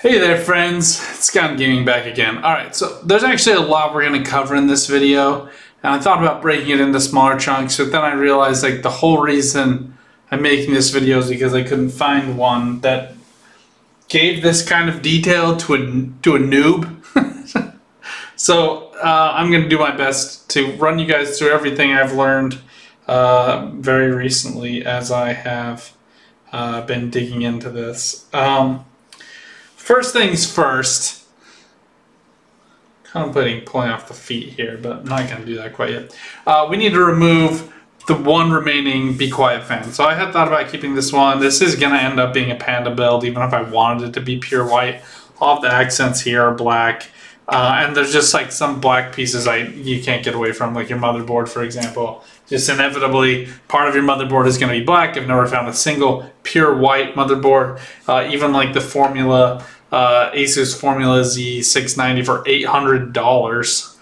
Hey there friends, it's Gaming back again. Alright, so there's actually a lot we're going to cover in this video, and I thought about breaking it into smaller chunks, but then I realized like the whole reason I'm making this video is because I couldn't find one that gave this kind of detail to a, to a noob. so uh, I'm going to do my best to run you guys through everything I've learned uh, very recently as I have uh, been digging into this. Um, First things first. Contemplating pulling off the feet here, but I'm not going to do that quite yet. Uh, we need to remove the one remaining Be Quiet fan. So I had thought about keeping this one. This is going to end up being a panda build, even if I wanted it to be pure white. All of the accents here are black. Uh, and there's just like some black pieces I you can't get away from, like your motherboard, for example. Just inevitably, part of your motherboard is going to be black. I've never found a single pure white motherboard. Uh, even like the Formula uh, Asus Formula Z690 for $800.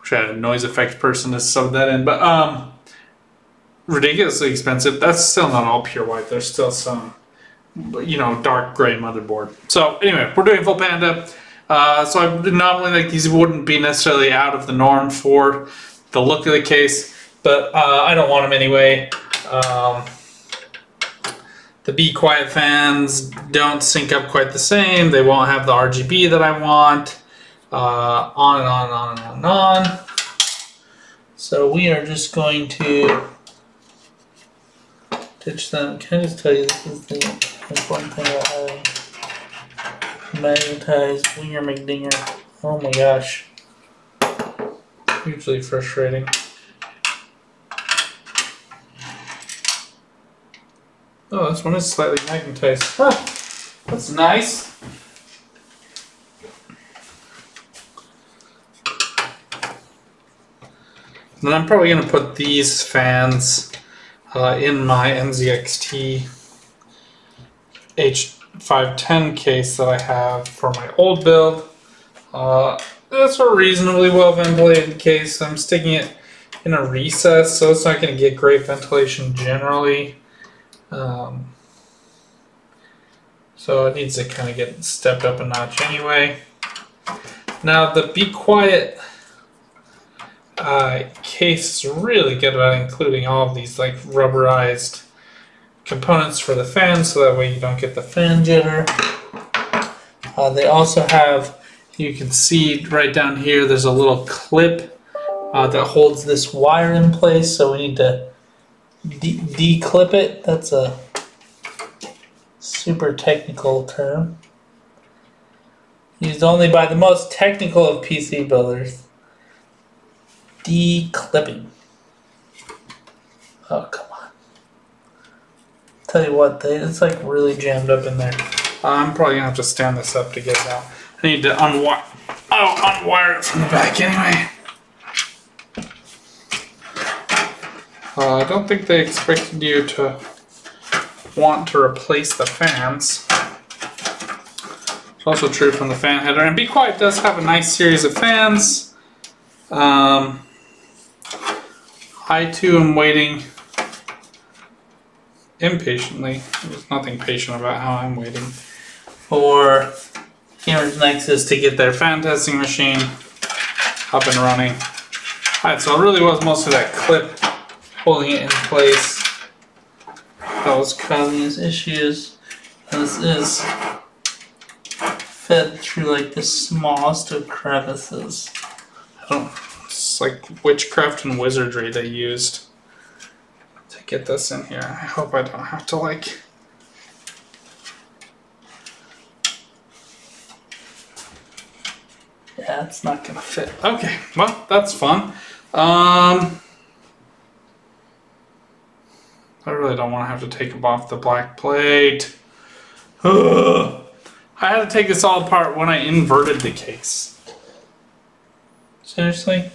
Wish I had a noise effect person to sub that in, but um, ridiculously expensive. That's still not all pure white. There's still some, you know, dark gray motherboard. So anyway, we're doing full panda. Uh, so I normally like these wouldn't be necessarily out of the norm for the look of the case, but uh, I don't want them anyway. Um, the Be Quiet fans don't sync up quite the same. They won't have the RGB that I want. Uh, on and on and on and on and on. So we are just going to ditch them. Can I just tell you this is the important thing having magnetized Winger McDinger. Oh my gosh. Hugely frustrating. Oh, this one is slightly magnetized. Huh, that's nice. Then I'm probably going to put these fans uh, in my NZXT H510 case that I have for my old build. Uh, that's a reasonably well ventilated case. I'm sticking it in a recess, so it's not going to get great ventilation generally. Um, so it needs to kind of get stepped up a notch anyway. Now the Be Quiet uh, case is really good about including all of these like rubberized components for the fan so that way you don't get the fan jitter. Uh, they also have, you can see right down here, there's a little clip uh, that holds this wire in place so we need to de declip it. That's a super technical term. Used only by the most technical of PC builders. Declipping. Oh, come on. Tell you what, it's like really jammed up in there. I'm probably gonna have to stand this up to get it out. I need to unwire. Oh, unwire it from the back anyway. Uh, I don't think they expected you to want to replace the fans. It's also true from the fan header. And Be Quiet does have a nice series of fans. Um, I too am waiting impatiently. There's nothing patient about how I'm waiting for Gamers Nexus to get their fan testing machine up and running. Alright, so it really was most of that clip holding it in place that was causing these issues. And this is fed through like the smallest of crevices. I don't, it's like witchcraft and wizardry they used to get this in here. I hope I don't have to like Yeah, it's not gonna fit. Okay, well, that's fun. Um, I really don't want to have to take them off the black plate. Ugh. I had to take this all apart when I inverted the case. Seriously?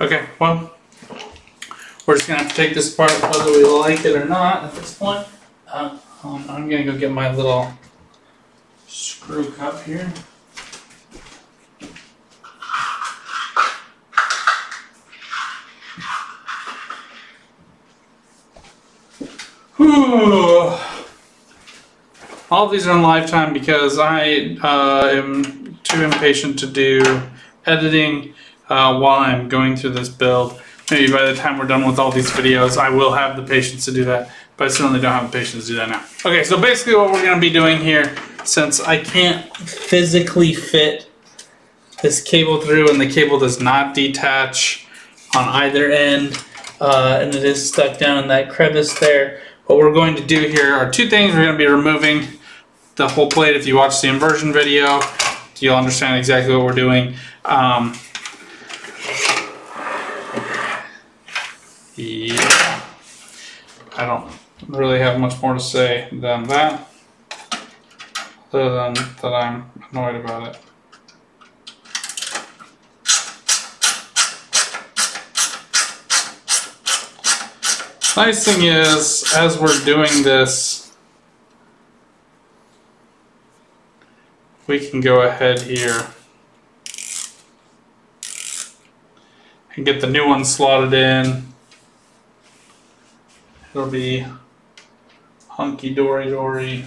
okay, well, we're just gonna have to take this apart whether we like it or not at this point. Um, I'm gonna go get my little screw cup here. All of these are in lifetime because I uh, am too impatient to do editing uh, while I'm going through this build. Maybe by the time we're done with all these videos, I will have the patience to do that but I certainly don't have the patience to do that now. Okay, so basically what we're gonna be doing here, since I can't physically fit this cable through and the cable does not detach on either end, uh, and it is stuck down in that crevice there, what we're going to do here are two things. We're gonna be removing the whole plate. If you watch the inversion video, you'll understand exactly what we're doing. Um, Yeah. I don't really have much more to say than that. Other than that I'm annoyed about it. Nice thing is, as we're doing this, we can go ahead here and get the new one slotted in. It'll be hunky dory dory,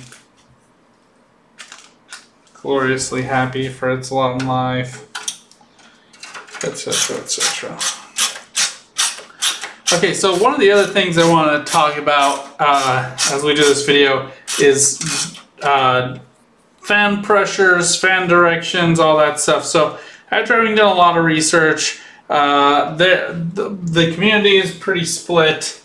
gloriously happy for its long life, etc. etc. Okay, so one of the other things I want to talk about uh, as we do this video is uh, fan pressures, fan directions, all that stuff. So after having done a lot of research, uh, the, the, the community is pretty split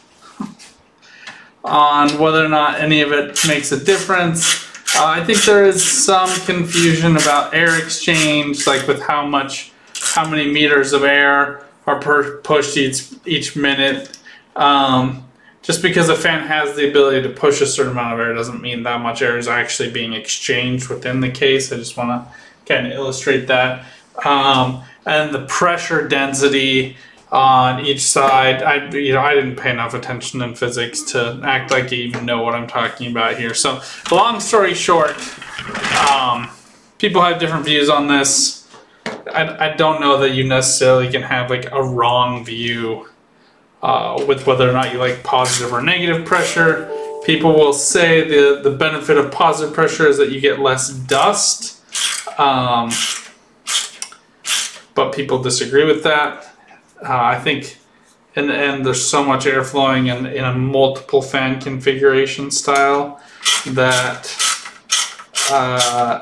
on whether or not any of it makes a difference. Uh, I think there is some confusion about air exchange, like with how much, how many meters of air are per, pushed each each minute. Um, just because a fan has the ability to push a certain amount of air doesn't mean that much air is actually being exchanged within the case. I just want to kind of illustrate that. Um, and the pressure density on each side. I you know I didn't pay enough attention in physics to act like I even know what I'm talking about here. So long story short, um, people have different views on this. I, I don't know that you necessarily can have like a wrong view uh, with whether or not you like positive or negative pressure. People will say the the benefit of positive pressure is that you get less dust. Um, but people disagree with that. Uh, I think, and and there's so much air flowing in in a multiple fan configuration style that uh,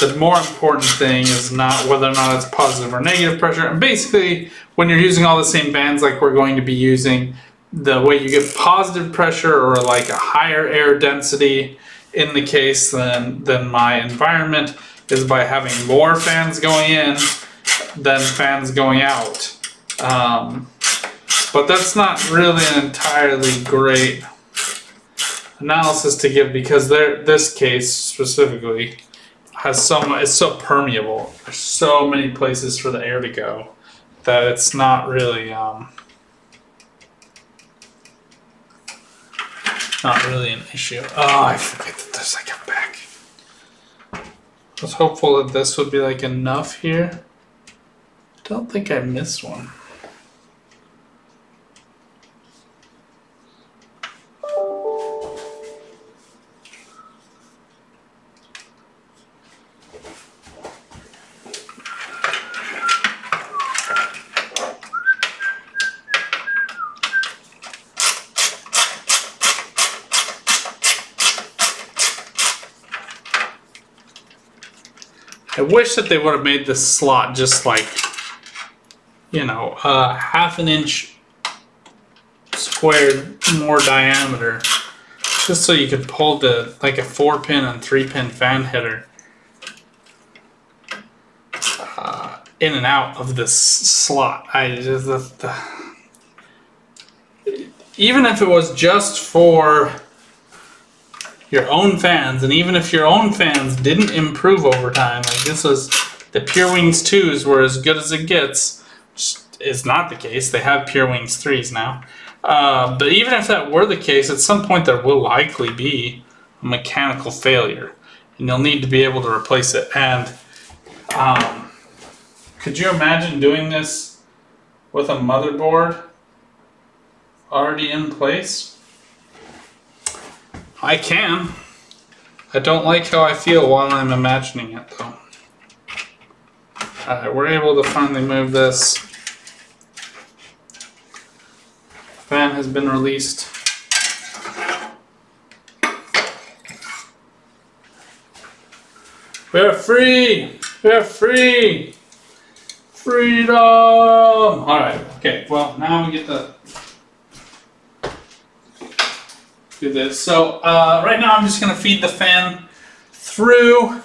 the more important thing is not whether or not it's positive or negative pressure. And basically, when you're using all the same fans like we're going to be using, the way you get positive pressure or like a higher air density in the case than than my environment is by having more fans going in than fans going out. Um, but that's not really an entirely great analysis to give because this case specifically has so much, it's so permeable. There's so many places for the air to go that it's not really, um, not really an issue. Oh, I forget that there's like a back. I was hopeful that this would be like enough here. Don't think I missed one. Wish that they would have made this slot just like, you know, uh, half an inch squared more diameter. Just so you could pull the, like a four pin and three pin fan header uh, in and out of this slot. I just, the, the, even if it was just for your own fans, and even if your own fans didn't improve over time, like this was the Pure Wings 2s were as good as it gets, which is not the case. They have Pure Wings 3s now. Uh, but even if that were the case, at some point there will likely be a mechanical failure, and you'll need to be able to replace it. And um, could you imagine doing this with a motherboard already in place? I can. I don't like how I feel while I'm imagining it though. Alright, we're able to finally move this. Fan has been released. We're free! We're free! Freedom! Alright, okay, well, now we get to do this. So, uh, right now I'm just going to feed the fan through.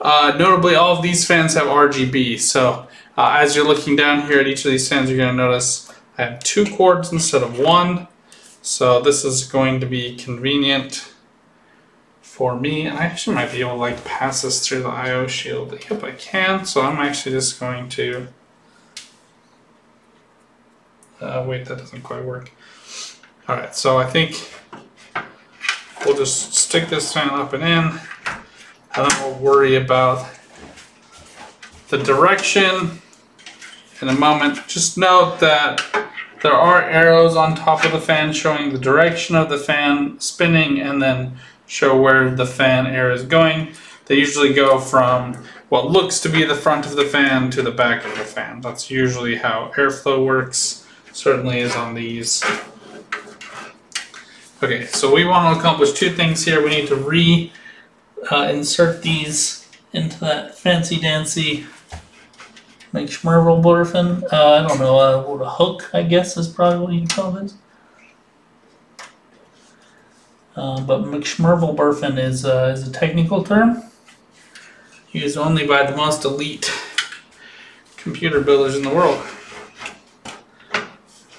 Uh, notably, all of these fans have RGB, so uh, as you're looking down here at each of these fans, you're going to notice I have two cords instead of one. So this is going to be convenient for me. And I actually might be able to like pass this through the IO shield. Yep, I can. So I'm actually just going to... Uh, wait, that doesn't quite work. Alright, so I think we'll just stick this fan up and in. And then we'll worry about the direction in a moment. Just note that there are arrows on top of the fan showing the direction of the fan spinning and then show where the fan air is going. They usually go from what looks to be the front of the fan to the back of the fan. That's usually how airflow works. Certainly is on these. Okay, so we want to accomplish two things here. We need to re uh, insert these into that fancy dancy McSchmervelblurfen. Uh, I don't know, uh, what a hook, I guess, is probably what you call this. Uh, but McSchmervelblurfen is, uh, is a technical term used only by the most elite computer builders in the world.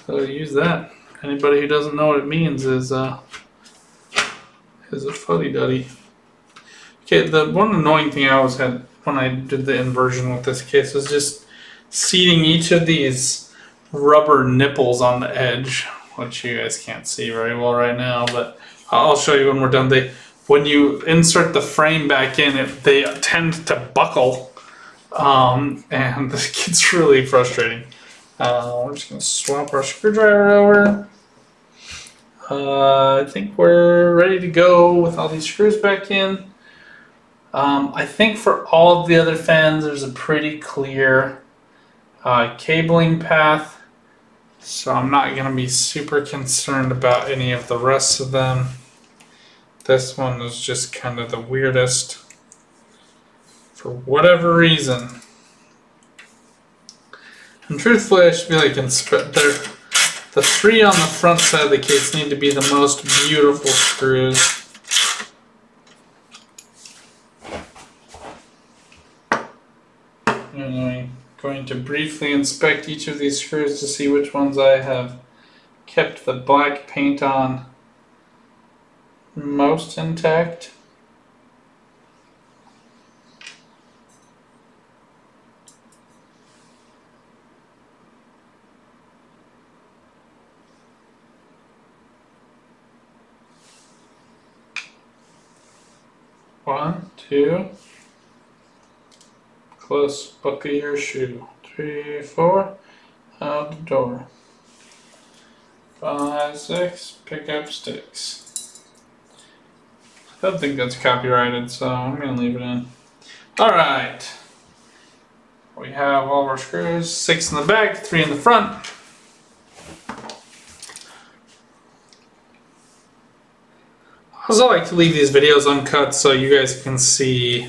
So use that. Anybody who doesn't know what it means is uh, is a fuddy duddy. Okay, the one annoying thing I always had when I did the inversion with this case was just seating each of these rubber nipples on the edge, which you guys can't see very well right now, but I'll show you when we're done. They, when you insert the frame back in, it they tend to buckle, um, and this gets really frustrating. Uh, we're just gonna swap our screwdriver over. Uh, I think we're ready to go with all these screws back in. Um, I think for all of the other fans, there's a pretty clear uh, cabling path. So I'm not going to be super concerned about any of the rest of them. This one is just kind of the weirdest for whatever reason. And truthfully, I should be like, there, the three on the front side of the case need to be the most beautiful screws. And I'm going to briefly inspect each of these screws to see which ones I have kept the black paint on most intact. One, two, close, buckle your shoe. Three, four, out the door. Five, six, pick up sticks. I don't think that's copyrighted, so I'm gonna leave it in. Alright. We have all our screws, six in the back, three in the front. I like to leave these videos uncut so you guys can see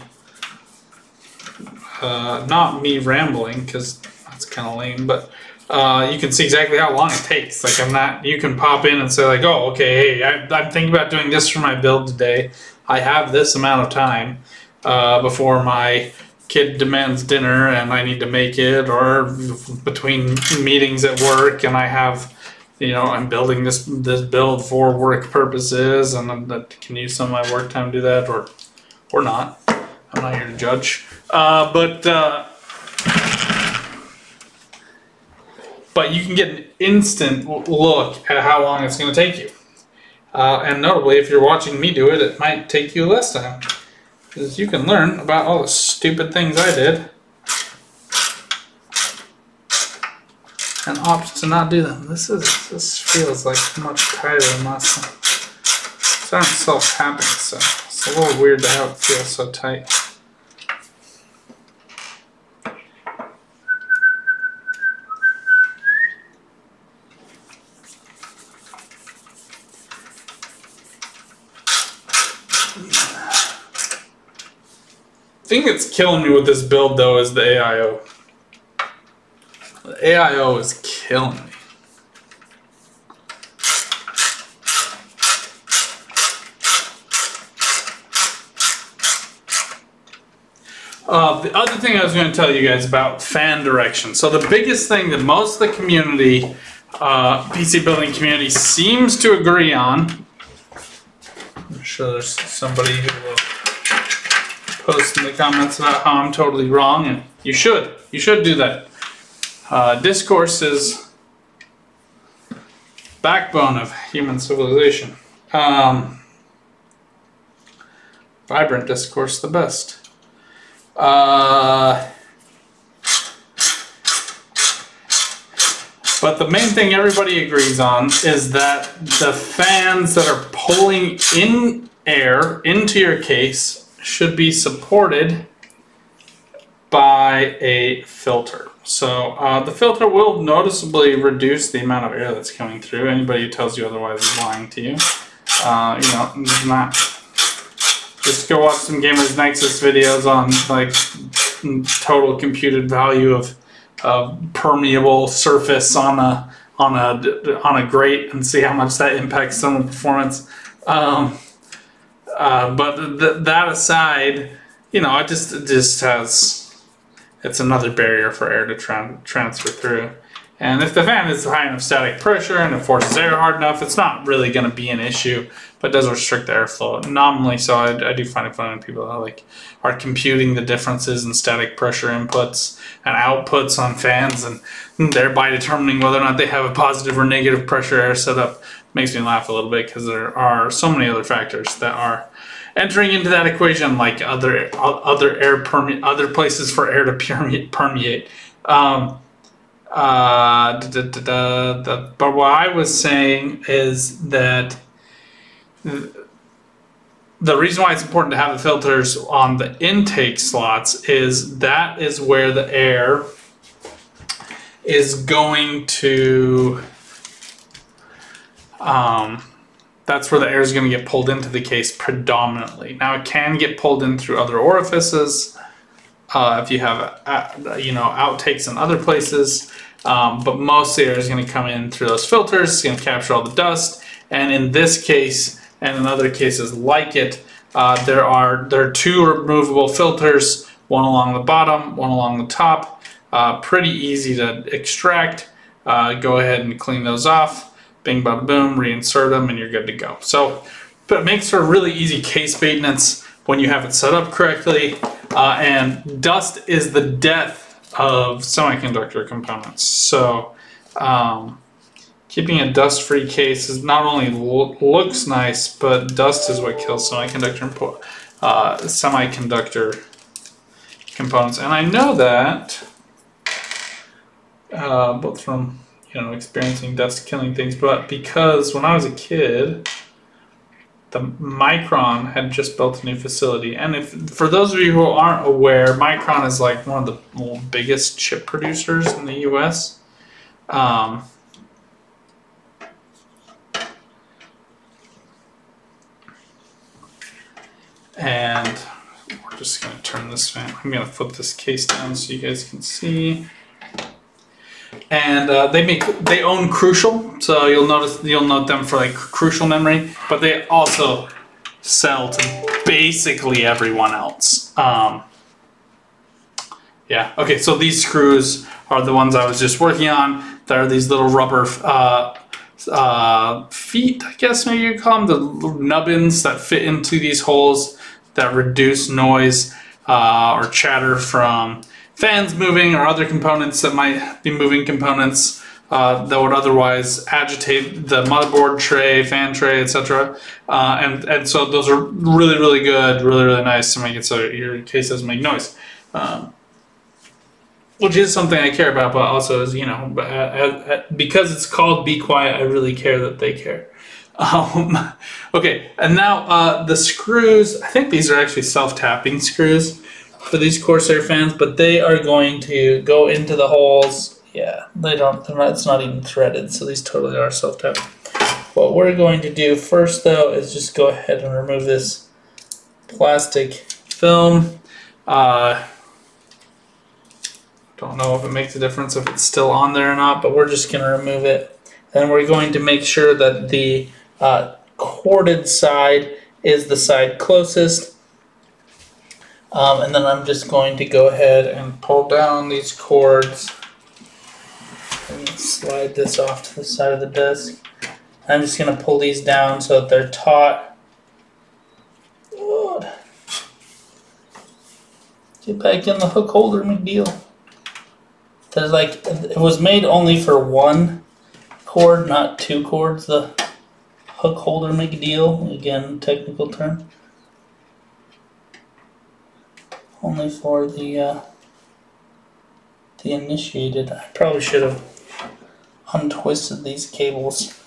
uh, not me rambling because that's kind of lame, but uh, you can see exactly how long it takes. Like I'm not, you can pop in and say like, oh, okay, hey, I, am thinking about doing this for my build today. I have this amount of time uh, before my kid demands dinner and I need to make it, or between meetings at work and I have you know, I'm building this this build for work purposes, and that can use some of my work time to do that, or or not. I'm not here to judge, uh, but uh, but you can get an instant look at how long it's going to take you. Uh, and notably, if you're watching me do it, it might take you less time, because you can learn about all the stupid things I did and opt to not do them. This is this feels like much tighter than last time. aren't self-tapping, so it's a little weird to have it feel so tight. thing that's killing me with this build though is the AIO. The AIO is killing me. Uh, the other thing I was going to tell you guys about fan direction. So the biggest thing that most of the community, uh, PC building community, seems to agree on. I'm sure there's somebody who will post in the comments about how I'm totally wrong, and you should. You should do that. Uh, discourse is backbone of human civilization. Um, vibrant discourse, the best. Uh, but the main thing everybody agrees on is that the fans that are pulling in air into your case should be supported by a filter. So uh, the filter will noticeably reduce the amount of air that's coming through. Anybody who tells you otherwise is lying to you. Uh, you know, not just go watch some Gamers Nexus videos on like total computed value of, of permeable surface on a on a on a grate and see how much that impacts some performance. Um, uh, but th- that aside, you know, it just it just has it's another barrier for air to tra- transfer through. And if the fan is high enough static pressure and it forces air hard enough, it's not really going to be an issue, but does restrict the airflow nominally. So I, I do find it funny when people are like are computing the differences in static pressure inputs and outputs on fans, and thereby determining whether or not they have a positive or negative pressure air setup. Makes me laugh a little bit because there are so many other factors that are entering into that equation, like other other air perme- other places for air to permeate. permeate. Um, uh, da, da, da, but what I was saying is that the reason why it's important to have the filters on the intake slots is that is where the air is going to um, that's where the air is going to get pulled into the case predominantly. Now it can get pulled in through other orifices uh, if you have uh, you know outtakes in other places. Um, but most air is going to come in through those filters. It's going to capture all the dust. And in this case, and in other cases like it, uh, there are there are two removable filters, one along the bottom, one along the top. Uh, pretty easy to extract. Uh, go ahead and clean those off. Bing, bada, boom, reinsert them, and you're good to go. So, but it makes for really easy case maintenance when you have it set up correctly. Uh, and dust is the death of semiconductor components. So um, keeping a dust-free case is not only lo looks nice, but dust is what kills semiconductor uh, semiconductor components. And I know that uh, both from you know experiencing dust killing things, but because when I was a kid the Micron had just built a new facility. And if for those of you who aren't aware, Micron is like one of the biggest chip producers in the U.S. Um, and we're just going to turn this fan. I'm going to flip this case down so you guys can see and uh, they make they own Crucial, so you'll notice you'll note them for like Crucial memory, but they also sell to basically everyone else. Um, yeah. Okay. So these screws are the ones I was just working on. There are these little rubber uh, uh, feet, I guess maybe you call them the nubbins that fit into these holes that reduce noise uh, or chatter from fans moving or other components that might be moving components uh, that would otherwise agitate the motherboard tray, fan tray, etc. Uh, and and so those are really really good, really really nice to make it so your case doesn't make noise. Um, which is something I care about, but also is you know because it's called Be Quiet, I really care that they care. Um, okay, and now uh, the screws, I think these are actually self-tapping screws for these Corsair fans, but they are going to go into the holes. Yeah, they don't, they're not, it's not even threaded, so these totally are self-tapping. What we're going to do first though is just go ahead and remove this plastic film. Uh, don't know if it makes a difference if it's still on there or not, but we're just going to remove it. And we're going to make sure that the uh, corded side is the side closest. Um, and then I'm just going to go ahead and pull down these cords and slide this off to the side of the desk. I'm just going to pull these down so that they're taut. Good. Get back in the hook holder, McDeal. There's like, it was made only for one cord, not two cords. The hook holder McDeal, again, technical term. Only for the, uh, the initiated. I probably should have untwisted these cables.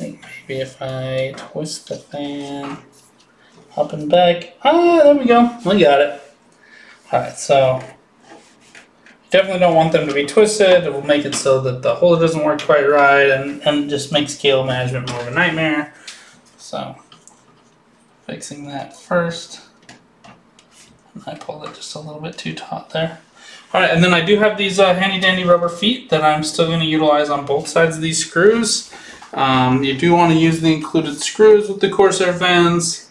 think maybe if I twist the fan up and back. Ah, there we go. We got it. Alright, so definitely don't want them to be twisted. It will make it so that the holder doesn't work quite right and, and just makes scale management more of a nightmare. So fixing that first. And I pulled it just a little bit too taut there. Alright, and then I do have these uh, handy dandy rubber feet that I'm still going to utilize on both sides of these screws. Um, you do want to use the included screws with the Corsair fans.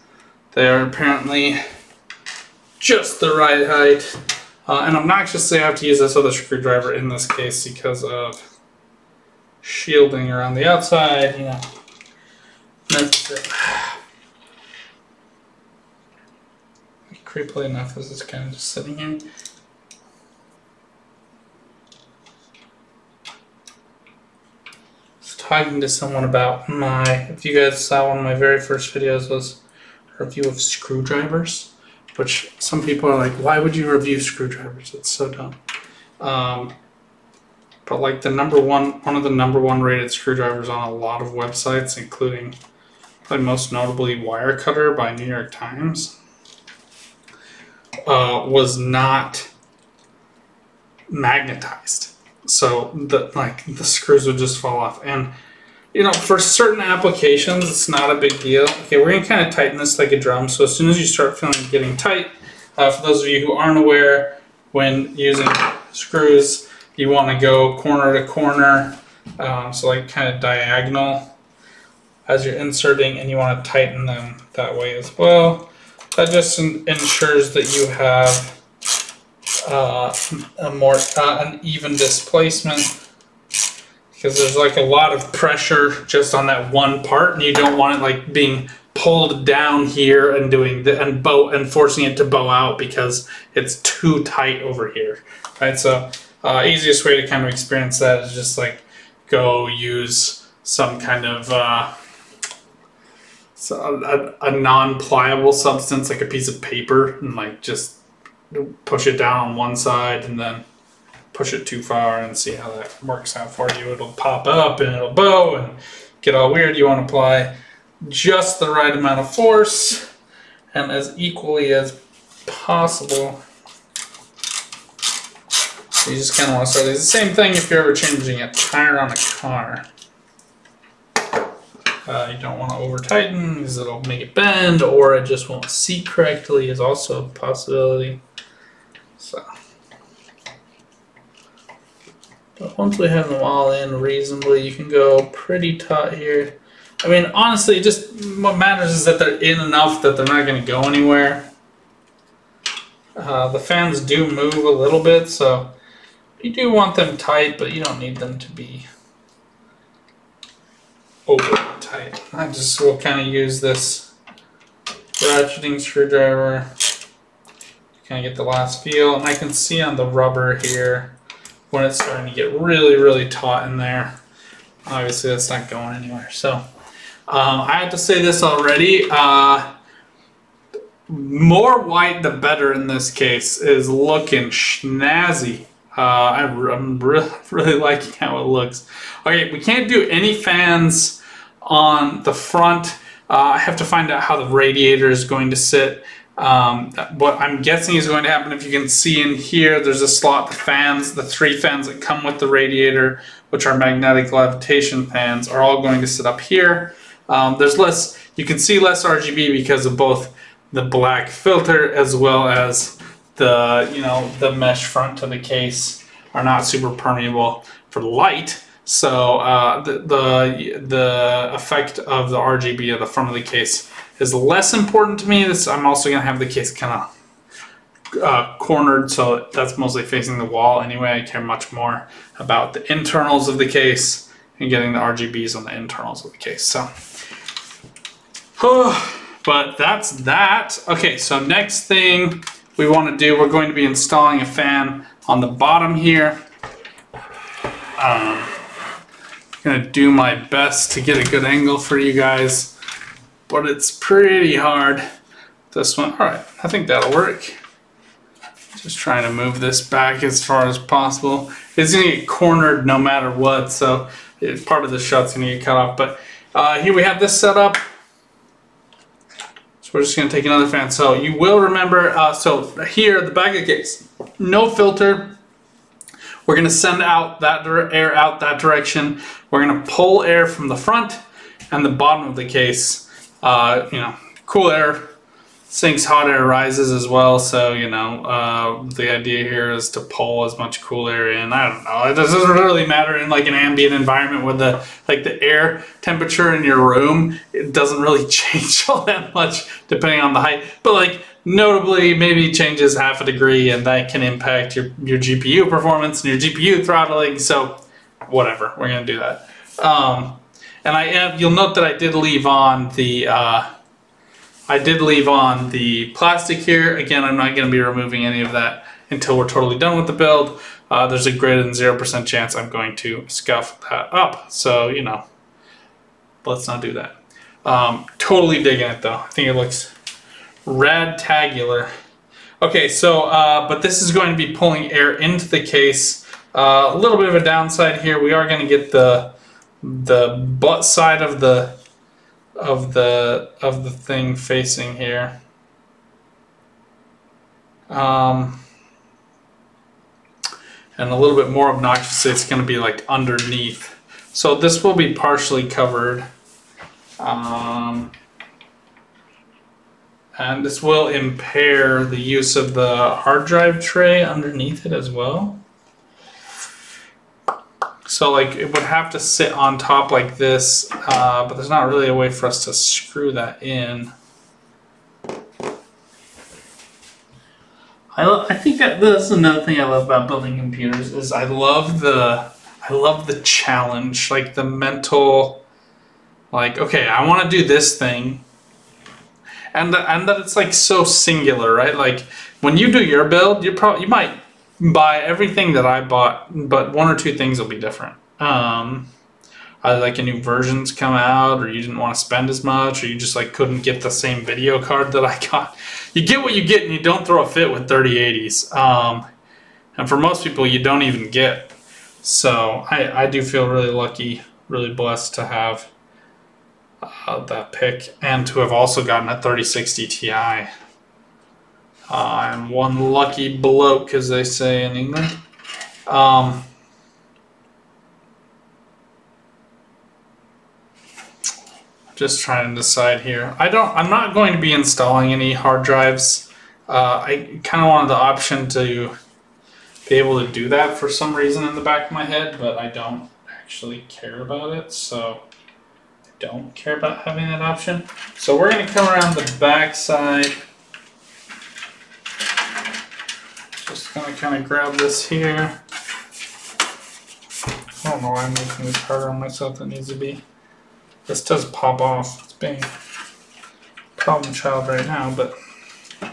They are apparently just the right height. Uh, and obnoxiously I have to use this other screwdriver in this case because of shielding around the outside, you know. That's it. Creepily enough, this is kind of just sitting here. talking to someone about my, if you guys saw one of my very first videos was a review of screwdrivers, which some people are like, why would you review screwdrivers? It's so dumb. Um, but like the number one, one of the number one rated screwdrivers on a lot of websites, including probably most notably Wirecutter by New York Times, uh, was not magnetized so the like the screws would just fall off and you know for certain applications it's not a big deal. Okay we're gonna kind of tighten this like a drum so as soon as you start feeling getting tight uh, for those of you who aren't aware when using screws you want to go corner to corner um, so like kind of diagonal as you're inserting and you want to tighten them that way as well. That just ensures that you have uh, a more uh, an even displacement because there's like a lot of pressure just on that one part and you don't want it like being pulled down here and doing the and bow and forcing it to bow out because it's too tight over here right? So uh, easiest way to kind of experience that is just like go use some kind of uh, so a, a non-pliable substance like a piece of paper and like just push it down on one side and then push it too far and see how that works out for you. It'll pop up and it'll bow and get all weird. You want to apply just the right amount of force and as equally as possible. You just kind of want to start. It's the same thing if you're ever changing a tire on a car. Uh, you don't want to over tighten because it'll make it bend or it just won't seat correctly is also a possibility. So, but once we have them all in reasonably, you can go pretty taut here. I mean, honestly, just what matters is that they're in enough that they're not going to go anywhere. Uh, the fans do move a little bit, so you do want them tight, but you don't need them to be over tight. I just will kind of use this ratcheting screwdriver to kind of get the last feel. And I can see on the rubber here when it's starting to get really, really taut in there. Obviously, that's not going anywhere. So um, I have to say this already. Uh, more white the better in this case is looking snazzy. Uh, I, am really, really liking how it looks. Okay, we can't do any fans on the front. Uh, I have to find out how the radiator is going to sit. Um, what I'm guessing is going to happen, if you can see in here, there's a slot, the fans, the three fans that come with the radiator, which are magnetic levitation fans, are all going to sit up here. Um, there's less, you can see less RGB because of both the black filter as well as the, you know, the mesh front to the case are not super permeable for light. So uh, the, the, the effect of the RGB at the front of the case is less important to me. This I'm also gonna have the case kind of uh, cornered, so that's mostly facing the wall. Anyway, I care much more about the internals of the case and getting the RGBs on the internals of the case. So, but that's that. Okay, so next thing we want to do, we're going to be installing a fan on the bottom here. Um, gonna do my best to get a good angle for you guys but it's pretty hard. This one, all right, I think that'll work. Just trying to move this back as far as possible. It's gonna get cornered no matter what, so it, part of the shot's gonna get cut off. But uh, here we have this set up. So we're just gonna take another fan. So you will remember, uh, so here, the back of case, no filter. We're gonna send out that air out that direction. We're gonna pull air from the front and the bottom of the case uh, you know, cool air sinks, hot air rises as well. So, you know, uh, the idea here is to pull as much cool air in. I don't know. It doesn't really matter in like an ambient environment where the, like the air temperature in your room. It doesn't really change all that much depending on the height. But like notably maybe changes half a degree and that can impact your, your GPU performance and your GPU throttling. So whatever, we're going to do that. Um, and I am, you'll note that I did leave on the, uh, I did leave on the plastic here. Again, I'm not going to be removing any of that until we're totally done with the build. Uh, there's a greater than 0% chance I'm going to scuff that up. So, you know, let's not do that. Um, totally digging it though. I think it looks rad-tagular. Okay, so, uh, but this is going to be pulling air into the case. Uh, a little bit of a downside here. We are going to get the the butt side of the of the of the thing facing here. Um, and a little bit more obnoxiously, it's going to be like underneath. So this will be partially covered. Um, and this will impair the use of the hard drive tray underneath it as well. So like it would have to sit on top like this, uh, but there's not really a way for us to screw that in. I, I think that that's another thing I love about building computers is I love the I love the challenge, like the mental, like okay, I want to do this thing, and the, and that it's like so singular, right? Like when you do your build, you probably you might buy everything that I bought, but one or two things will be different. Um, either like a new versions come out, or you didn't want to spend as much, or you just like couldn't get the same video card that I got. You get what you get, and you don't throw a fit with 3080s. Um, and for most people, you don't even get. So I, I do feel really lucky, really blessed to have uh, that pick, and to have also gotten a 3060 Ti. I'm one lucky bloke, as they say in England. Um, just trying to decide here. I don't. I'm not going to be installing any hard drives. Uh, I kind of wanted the option to be able to do that for some reason in the back of my head, but I don't actually care about it. So don't care about having that option. So we're going to come around the back side. Just gonna kind of grab this here. I don't know why I'm making this harder on myself than it needs to be. This does pop off. It's being problem child right now, but it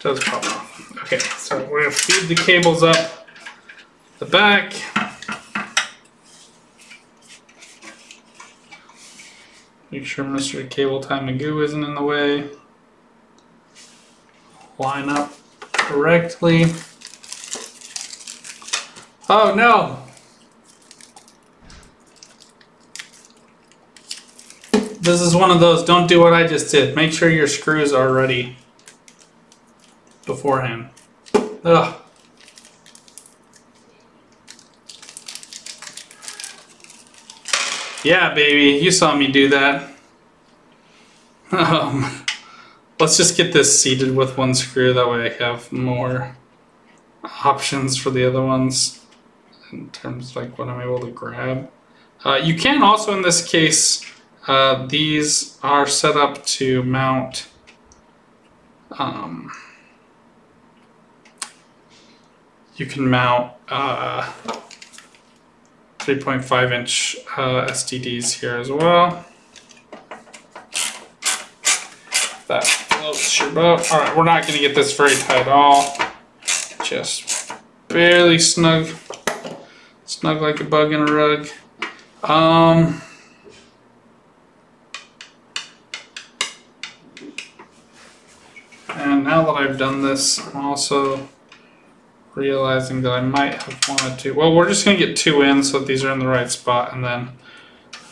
does pop off. Okay, so we're gonna feed the cables up the back. Make sure Mr. Cable Time to Goo isn't in the way. line up correctly. Oh no! This is one of those, don't do what I just did. Make sure your screws are ready beforehand. Ugh. Yeah, baby, you saw me do that. Um, let's just get this seated with one screw, that way I have more options for the other ones in terms of like what I'm able to grab. Uh, you can also, in this case, uh, these are set up to mount um, you can mount uh, 3.5 inch uh, STDs here as well. That floats your boat. All right, we're not gonna get this very tight at all. Just barely snug, snug like a bug in a rug. Um, and now that I've done this, I'm also realizing that I might have wanted to. Well, we're just gonna get two in so that these are in the right spot, and then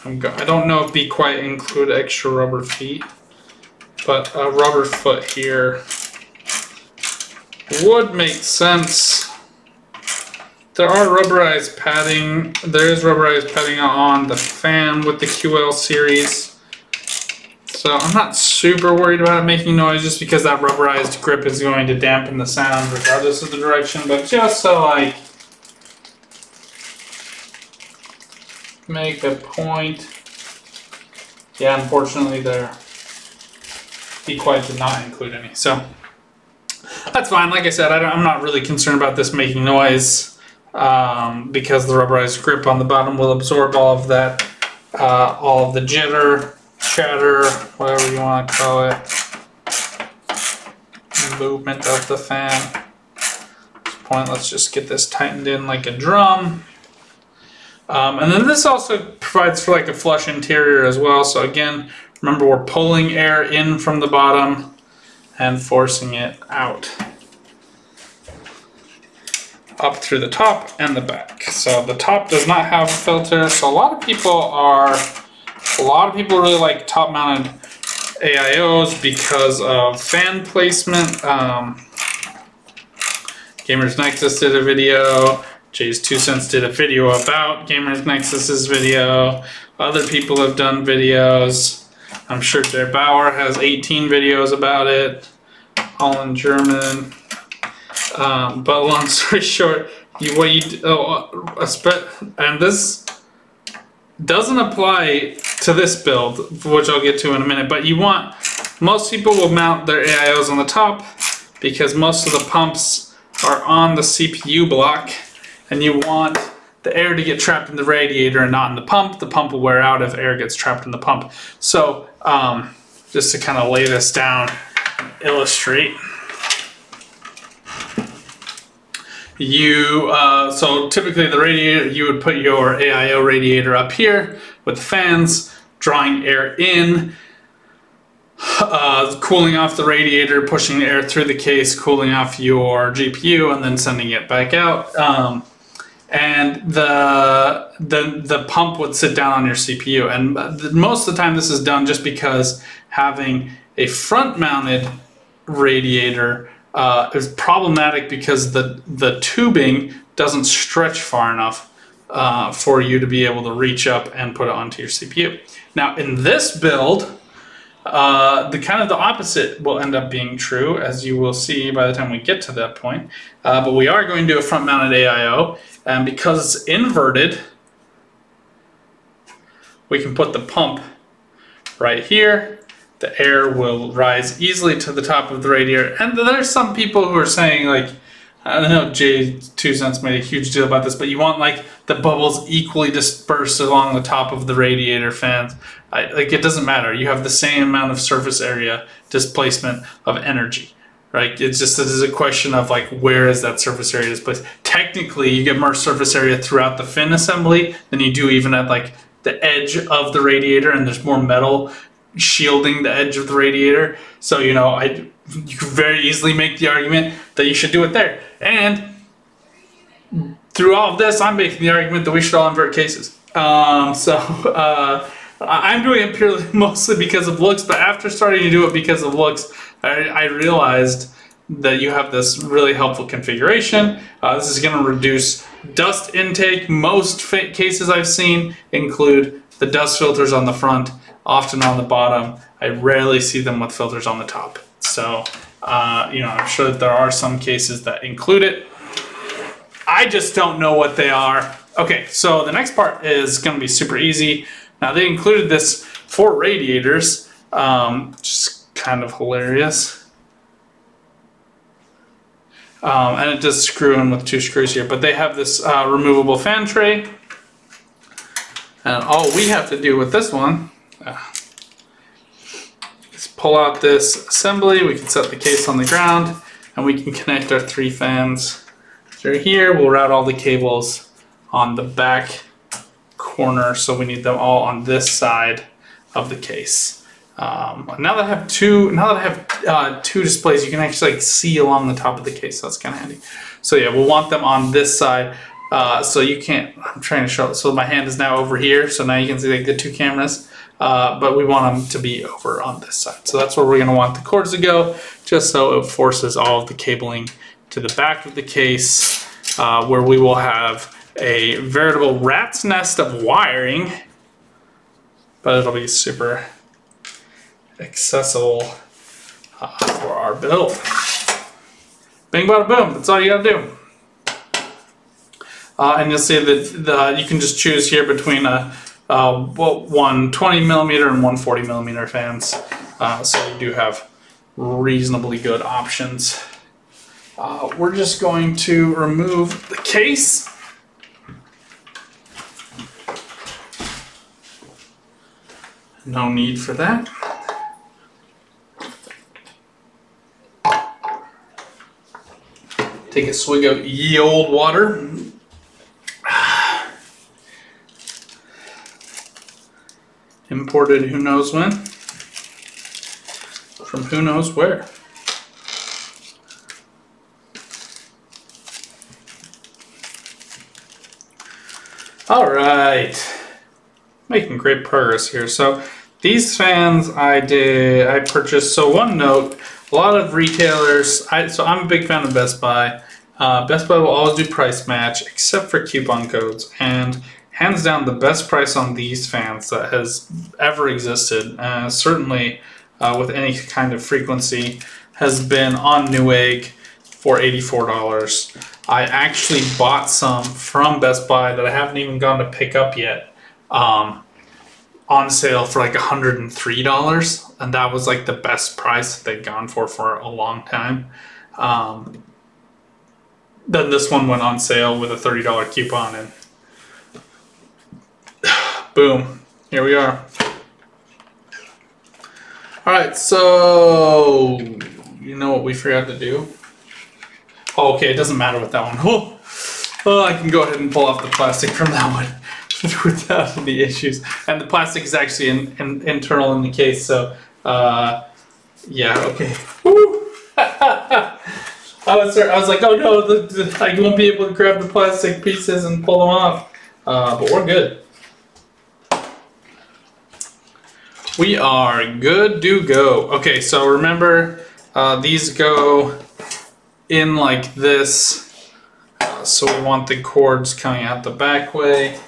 I'm go I don't know if Be Quiet include extra rubber feet, but a rubber foot here would make sense. There are rubberized padding. There is rubberized padding on the fan with the QL series. So I'm not super worried about it making noise just because that rubberized grip is going to dampen the sound regardless of the direction, but just so I make a point. Yeah, unfortunately there Be Quiet did not include any, so that's fine. Like I said, I am not really concerned about this making noise um, because the rubberized grip on the bottom will absorb all of that, uh, all of the jitter chatter, whatever you want to call it, movement of the fan. At this point, let's just get this tightened in like a drum. Um, and then this also provides for like a flush interior as well. So again, remember we're pulling air in from the bottom and forcing it out up through the top and the back. So the top does not have a filter. So a lot of people are a lot of people really like top mounted AIOs because of fan placement. Um, Gamers Nexus did a video. JayzTwoCents did a video about Gamers Nexus's video. Other people have done videos. I'm sure der8auer has 18 videos about it, all in German. Um, but long story short, you what you oh, uh, and this doesn't apply to this build, which I'll get to in a minute, but you want, most people will mount their AIOs on the top because most of the pumps are on the CPU block and you want the air to get trapped in the radiator and not in the pump. The pump will wear out if air gets trapped in the pump. So um, just to kind of lay this down, illustrate. You, uh, so typically the radiator, you would put your AIO radiator up here with the fans, drawing air in, uh, cooling off the radiator, pushing the air through the case, cooling off your GPU, and then sending it back out. Um, and the, the, the pump would sit down on your CPU. And most of the time this is done just because having a front mounted radiator uh, is problematic because the, the tubing doesn't stretch far enough uh, for you to be able to reach up and put it onto your CPU. Now in this build, uh, the kind of the opposite will end up being true, as you will see by the time we get to that point. Uh, but we are going to do a front-mounted AIO, and because it's inverted, we can put the pump right here, the air will rise easily to the top of the radiator. And there's some people who are saying like, I don't know, Jay Two Cents made a huge deal about this, but you want like the bubbles equally dispersed along the top of the radiator fans. I, like it doesn't matter. You have the same amount of surface area displacement of energy, right? It's just this is a question of like where is that surface area displaced. Technically, you get more surface area throughout the fin assembly than you do even at like the edge of the radiator, and there's more metal shielding the edge of the radiator. So, you know, I you could very easily make the argument that you should do it there. And through all of this, I'm making the argument that we should all invert cases. Um, so uh, I'm doing it purely mostly because of looks, but after starting to do it because of looks, I, I realized that you have this really helpful configuration. Uh, this is going to reduce dust intake. Most cases I've seen include the dust filters on the front, often on the bottom. I rarely see them with filters on the top. So, uh, you know, I'm sure that there are some cases that include it. I just don't know what they are. Okay, so the next part is going to be super easy. Now, they included this for radiators, um, just kind of hilarious. Um, and it does screw in with two screws here, but they have this uh, removable fan tray. And all we have to do with this one uh, pull out this assembly. We can set the case on the ground and we can connect our three fans through here. We'll route all the cables on the back corner, so we need them all on this side of the case. Um, now that I have two, now that I have uh, two displays, you can actually like see along the top of the case. So that's kind of handy. So yeah, we'll want them on this side. Uh, so you can't. I'm trying to show. So my hand is now over here. So now you can see like the two cameras. Uh, but we want them to be over on this side. So that's where we're going to want the cords to go, just so it forces all of the cabling to the back of the case, uh, where we will have a veritable rat's nest of wiring. But it'll be super accessible uh, for our build. Bing bada boom, that's all you gotta do. Uh, and you'll see that the, you can just choose here between a, uh, one 20 millimeter and one 40 millimeter fans. Uh, so you do have reasonably good options. Uh, we're just going to remove the case. No need for that. Take a swig of ye old water. Imported who knows when. From who knows where. All right. Making great progress here. So these fans I did, I purchased. So one note, a lot of retailers, I, so I'm a big fan of Best Buy. Uh, Best Buy will always do price match except for coupon codes. And hands down, the best price on these fans that has ever existed, uh, certainly uh, with any kind of frequency, has been on Newegg for $84. I actually bought some from Best Buy that I haven't even gone to pick up yet. Um, on sale for like $103 and that was like the best price they'd gone for for a long time um, then this one went on sale with a $30 coupon and boom here we are all right so you know what we forgot to do oh, okay it doesn't matter with that one oh, oh i can go ahead and pull off the plastic from that one without any issues. And the plastic is actually in, in, internal in the case, so uh, yeah, okay. I was, I was like, oh no, the, the, I won't be able to grab the plastic pieces and pull them off. Uh, but we're good. We are good to go. Okay, so remember, uh, these go in like this. Uh, so we want the cords coming out the back way.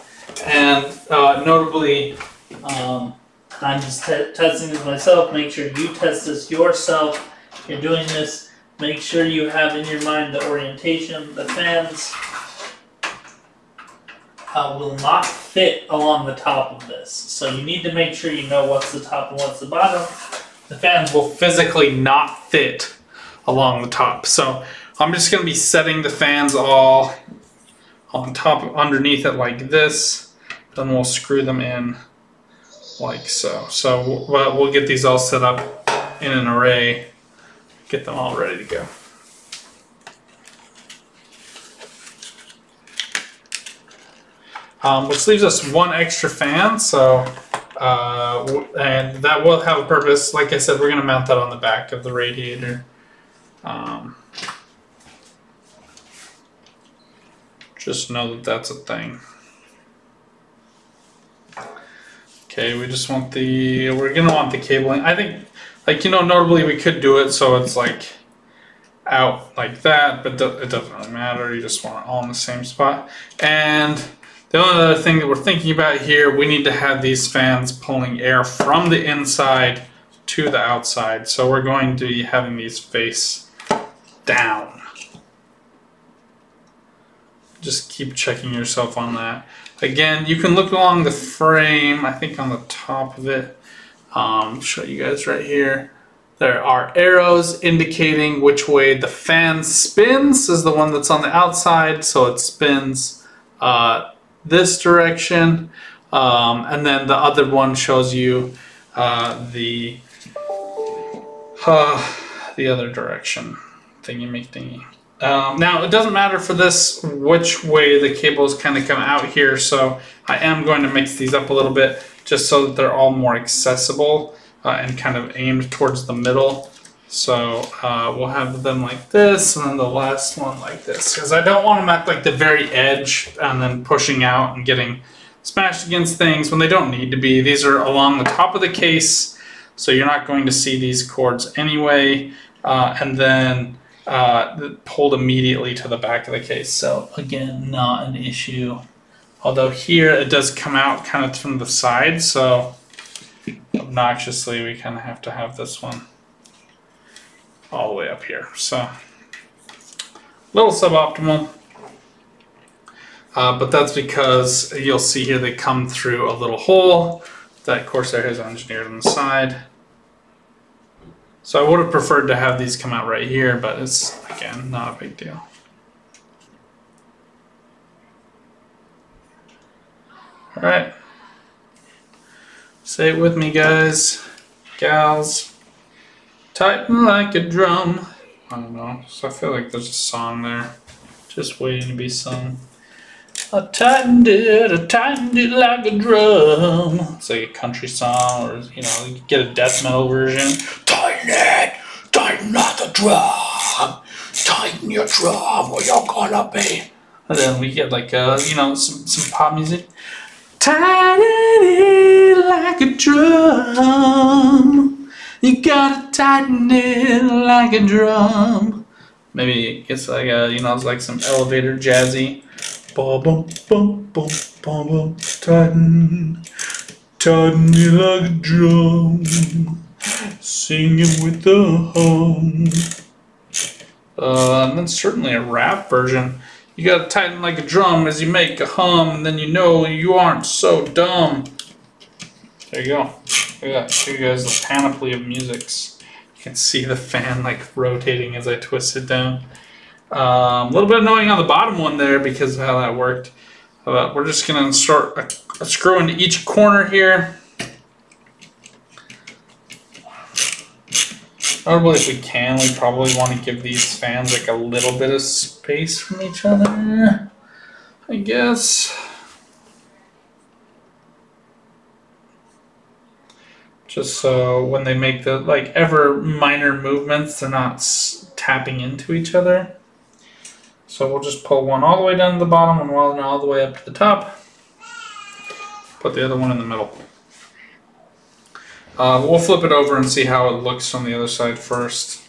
And uh, notably, Um, I'm just te- testing this myself. Make sure you test this yourself. You're doing this, make sure you have in your mind the orientation. The fans uh, will not fit along the top of this. So you need to make sure you know what's the top and what's the bottom. the fans will physically not fit along the top. So I'm just going to be setting the fans all on top, underneath it like this. Then we'll screw them in like so. So we'll, we'll get these all set up in an array, get them all ready to go. Um, which leaves us one extra fan, so Uh, and that will have a purpose. Like I said, we're going to mount that on the back of the radiator. Um, just know that that's a thing. Okay, we just want the, we're going to want the cabling. I think, like, you know, notably we could do it so it's like out like that, but it doesn't really matter. You just want it all in the same spot. And the only other thing that we're thinking about here, we need to have these fans pulling air from the inside to the outside. So we're going to be having these face down. Just keep checking yourself on that. Again, you can look along the frame, I think on the top of it. Um, show you guys right here. There are arrows indicating which way the fan spins is the one that's on the outside, so it spins uh, this direction. Um, and then the other one shows you uh, the uh, the other direction thingy make thingy. Um, now it doesn't matter for this which way the cables kind of come out here, so I am going to mix these up a little bit just so that they're all more accessible uh, and kind of aimed towards the middle. So uh, we'll have them like this, and then the last one like this, because I don't want them at like the very edge and then pushing out and getting smashed against things when they don't need to be. These are along the top of the case, so you're not going to see these cords anyway. Uh, and then uh, pulled immediately to the back of the case. So again, not an issue. Although here it does come out kind of from the side, so obnoxiously we kind of have to have this one all the way up here. So a little suboptimal. Uh, but that's because you'll see here they come through a little hole that Corsair has engineered on the side. So I would have preferred to have these come out right here, but it's, again, not a big deal. Alright. Say it with me, guys. Gals. Tighten like a drum. I don't know. So I feel like there's a song there. Just waiting to be sung. I tightened it, I tightened it like a drum. It's like a country song, or you know, you get a death metal version. Tighten it, tighten like a drum. Tighten your drum, or you're gonna be. And then we get like uh, you know, some some pop music. Tighten it like a drum. You gotta tighten it like a drum. Maybe it gets like a, you know, it's like some elevator jazzy. Bum bum bum bum bum bum. Tighten, tighten it like a drum. Singing with the hum. Uh, and then certainly a rap version. You gotta tighten like a drum as you make a hum, and then you know you aren't so dumb. There you go. Look at that. Show you guys the panoply of musics. You can see the fan like rotating as I twist it down. Um, a little bit annoying on the bottom one there because of how that worked. But we're just gonna insert a, a screw into each corner here. Notably, if we can, we probably want to give these fans like a little bit of space from each other. I guess. Just so when they make the like ever minor movements, they're not tapping into each other. So we'll just pull one all the way down to the bottom and one all the way up to the top. Put the other one in the middle. Uh, we'll flip it over and see how it looks on the other side first.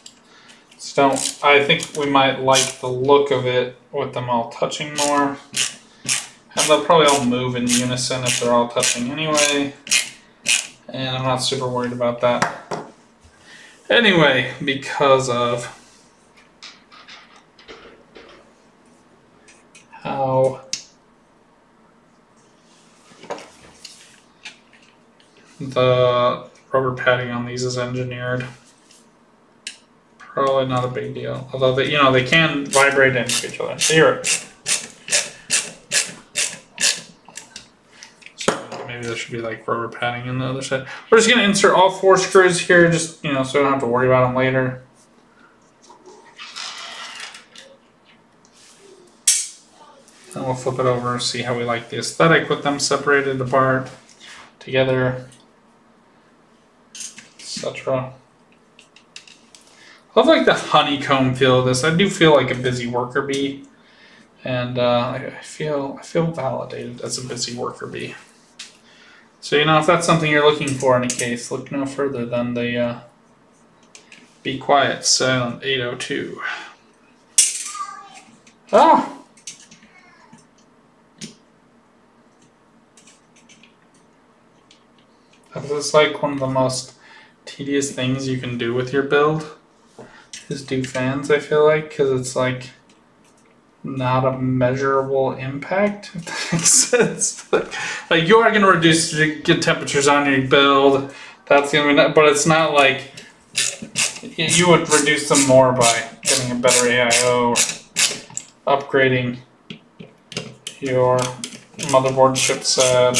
So don't, I think we might like the look of it with them all touching more. And they'll probably all move in unison if they're all touching anyway. And I'm not super worried about that. Anyway, because of how the rubber padding on these is engineered. Probably not a big deal. Although they, you know, they can vibrate into each other. Maybe there should be like rubber padding on the other side. We're just gonna insert all four screws here, just you know, so I don't have to worry about them later. And we'll flip it over and see how we like the aesthetic with them separated apart together. etc. I love like the honeycomb feel of this. I do feel like a busy worker bee, and uh, I feel I feel validated as a busy worker bee. So you know if that's something you're looking for in a case, look no further than the uh, Be Quiet Silent 802. Ah. This is like one of the most tedious things you can do with your build is do fans, I feel like, because it's like not a measurable impact, if that makes sense. like, like you are going to reduce get temperatures on your build, that's going to be, but it's not like you would reduce them more by getting a better AIO or upgrading your motherboard chipset.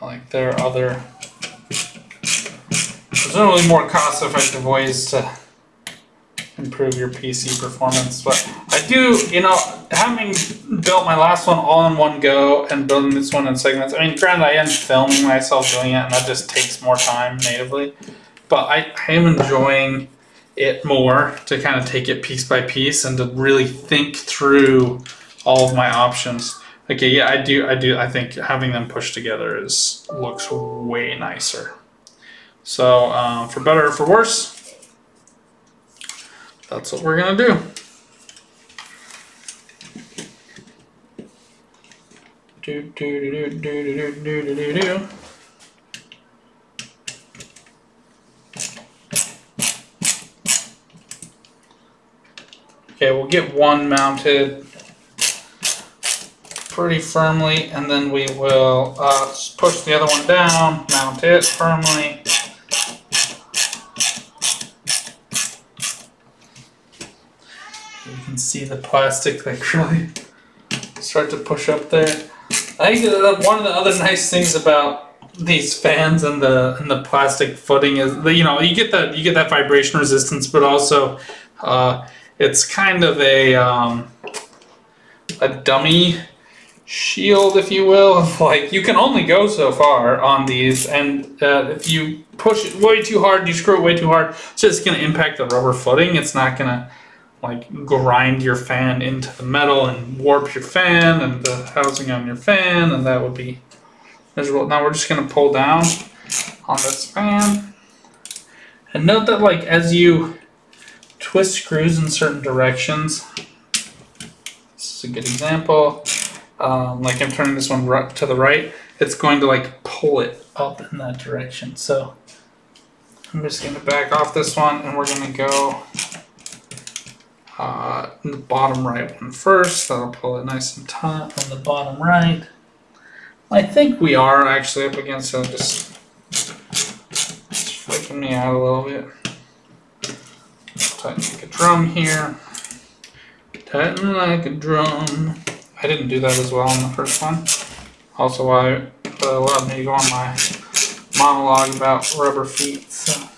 Like there are other there's really more cost-effective ways to improve your PC performance, but I do, you know, having built my last one all in one go and building this one in segments. I mean, granted, I am filming myself doing it, and that just takes more time natively. But I, I am enjoying it more to kind of take it piece by piece and to really think through all of my options. Okay, yeah, I do, I do, I think having them pushed together is looks way nicer. So, um, for better or for worse, that's what we're gonna do. Do do do do do do do do do. Okay, we'll get one mounted pretty firmly, and then we will uh, push the other one down, mount it firmly. You can see the plastic like really start to push up there. I think one of the other nice things about these fans and the and the plastic footing is you know you get that you get that vibration resistance, but also uh, it's kind of a um, a dummy shield, if you will. Like you can only go so far on these, and uh, if you push it way too hard, you screw it way too hard, it's just to impact the rubber footing. It's not to like grind your fan into the metal and warp your fan and the housing on your fan, and that would be miserable. Now we're just to pull down on this fan. And note that like as you twist screws in certain directions, this is a good example, um, like I'm turning this one to the right, it's going to like pull it up in that direction. So I'm just to back off this one and we're to go uh, the bottom right one first. That'll pull it nice and tight on the bottom right. I think we are actually up against it. Just, just flicking me out a little bit. Tighten like a drum here. Tighten like a drum. I didn't do that as well in the first one. Also, why uh, allowed me to go on my monologue about rubber feet. So.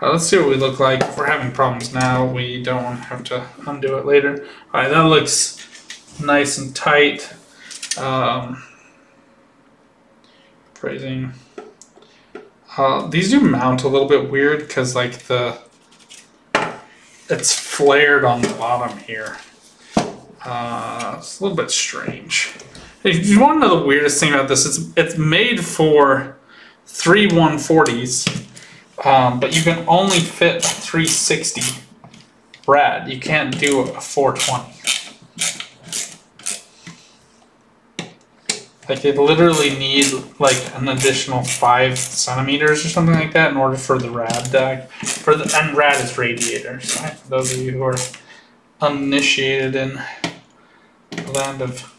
Uh, let's see what we look like. If we're having problems now, we don't have to undo it later. Alright, that looks nice and tight. Um, phrasing. Uh, these do mount a little bit weird because like the it's flared on the bottom here. Uh, it's a little bit strange. If you want to know the weirdest thing about this, it's it's made for three 140s, um, but you can only fit a 360 rad. You can't do a 420. Like they literally need like an additional five centimeters or something like that in order for the rad to for the and rad is radiators. Right? For those of you who are uninitiated in the land of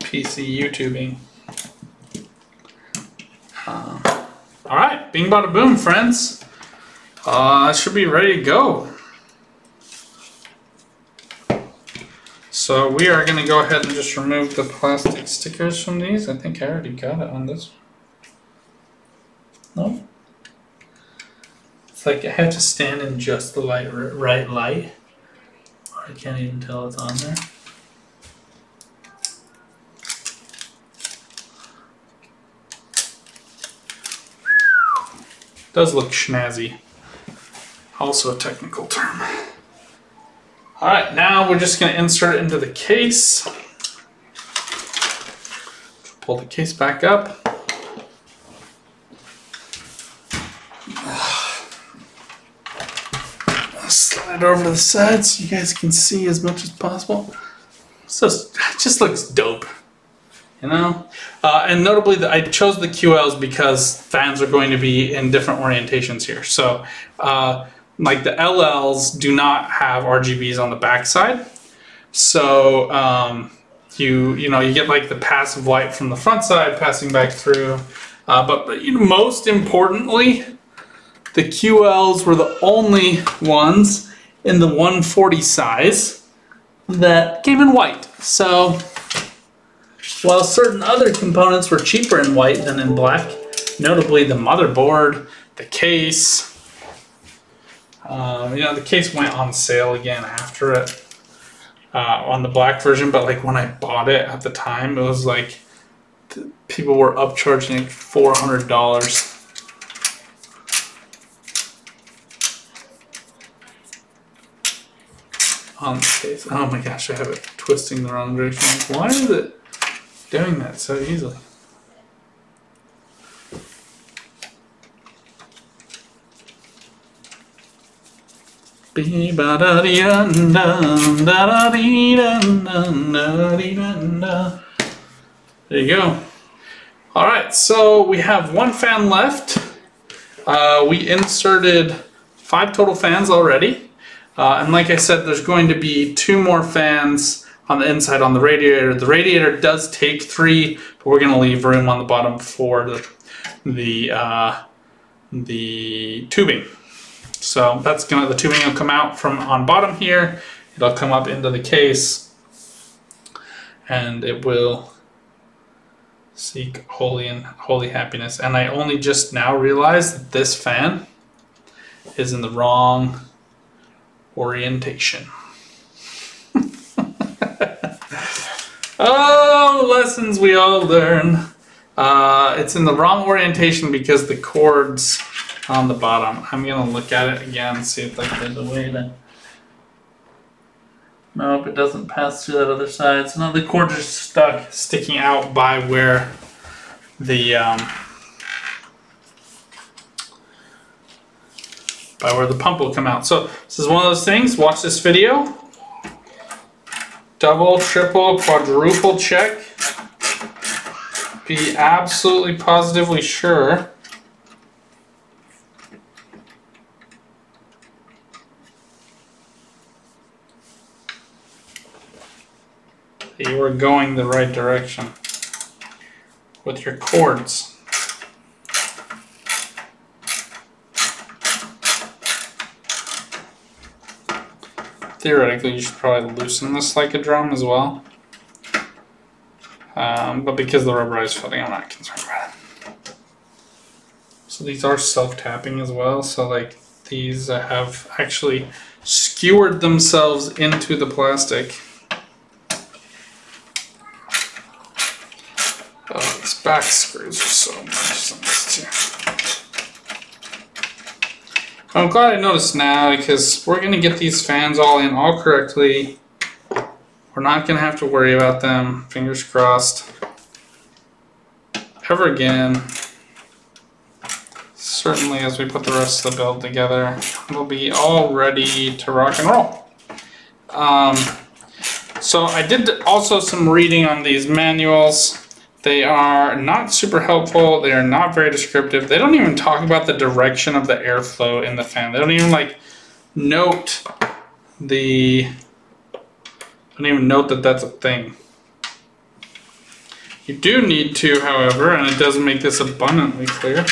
PC YouTubing. Uh, all right, Bing Bada Boom, friends. Uh, should be ready to go. So we are going to go ahead and just remove the plastic stickers from these. I think I already got it on this. No? It's like I have to stand in just the light, right light. I can't even tell it's on there. Does look schnazzy. Also a technical term. All right, now we're just gonna insert it into the case. Pull the case back up. Slide over to the side so you guys can see as much as possible. So it just looks dope, you know. Uh, and notably, the, I chose the QLs because fans are going to be in different orientations here. So, uh, like the LLs do not have RGBs on the backside, so um, you you know you get like the passive light from the front side passing back through. Uh, but, but you know, most importantly, the QLs were the only ones in the 140 size that came in white. So while certain other components were cheaper in white than in black, notably the motherboard, the case, um, you know, the case went on sale again after it uh, on the black version, but like when I bought it at the time, it was like people were upcharging like four hundred dollars. On the case. Oh my gosh, I have it twisting the wrong direction. Why is it doing that so easily? There you go. All right, so we have one fan left. Uh, we inserted five total fans already. Uh, and like I said, there's going to be two more fans on the inside on the radiator. The radiator does take three, but we're going to leave room on the bottom for the, the, uh, the tubing. So that's gonna, the tubing will come out from on bottom here. It'll come up into the case and it will seek holy and holy happiness. And I only just now realized that this fan is in the wrong orientation. oh, lessons we all learn. Uh, it's in the wrong orientation because the cords on the bottom. I'm gonna look at it again see if like there's a way to. Nope, it doesn't pass through that other side. So now the cords are stuck, sticking out by where the um, by where the pump will come out. So this is one of those things. Watch this video. Double, triple, quadruple check. Be absolutely positively sure. that you are going the right direction with your cords. Theoretically, you should probably loosen this like a drum as well. Um, but because the rubberized footing, I'm not concerned about it. So these are self-tapping as well. So like these have actually skewered themselves into the plastic. Oh, these back screws are so much too. I'm glad I noticed now because we're gonna get these fans all in all correctly. We're not gonna have to worry about them, fingers crossed, ever again. Certainly as we put the rest of the build together, we'll be all ready to rock and roll. Um, so I did also some reading on these manuals. They are not super helpful. They are not very descriptive. They don't even talk about the direction of the airflow in the fan. They don't even like note the. Don't even note that that's a thing. You do need to, however, and it does make this abundantly clear.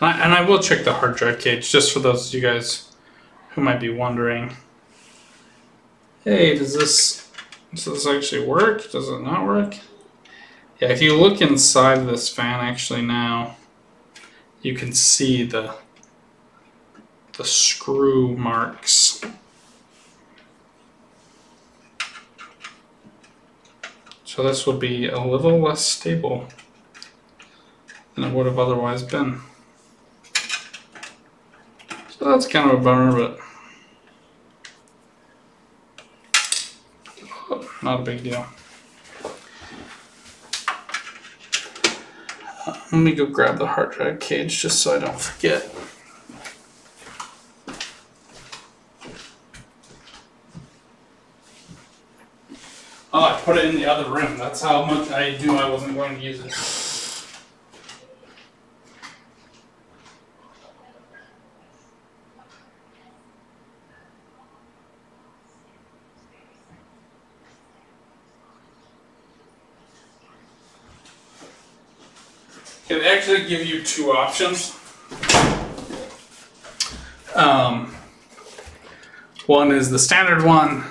And I, and I will check the hard drive cage just for those of you guys who might be wondering hey, does this does this actually work? Does it not work? Yeah, if you look inside this fan actually now, you can see the the screw marks. So this would be a little less stable than it would have otherwise been. So that's kind of a bummer, but oh, not a big deal. Uh, Let me go grab the hard drive cage just so I don't forget. Oh, I put it in the other room. That's how much I knew I wasn't going to use it. They actually give you two options. Um, one is the standard one,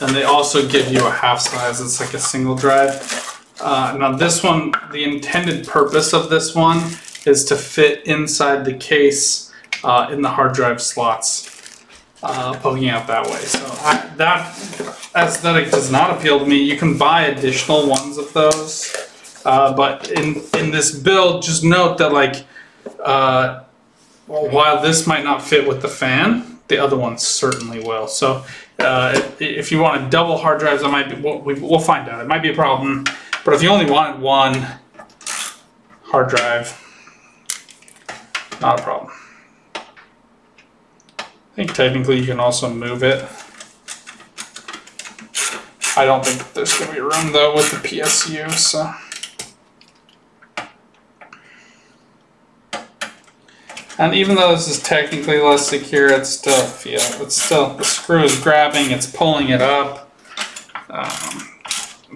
and they also give you a half size. It's like a single drive. Uh, now this one, the intended purpose of this one is to fit inside the case uh, in the hard drive slots, uh, poking out that way. So I, that aesthetic does not appeal to me. You can buy additional ones of those, uh, but in in this build, just note that like uh, while this might not fit with the fan, the other one certainly will. So uh, if- if you want to double hard drives, that might be. We'll, we- we'll find out. It might be a problem. But if you only wanted one hard drive, not a problem. I think technically you can also move it. I don't think there's gonna be room though with the PSU, so. And even though this is technically less secure, it's still feel it's still the screw is grabbing, it's pulling it up, um,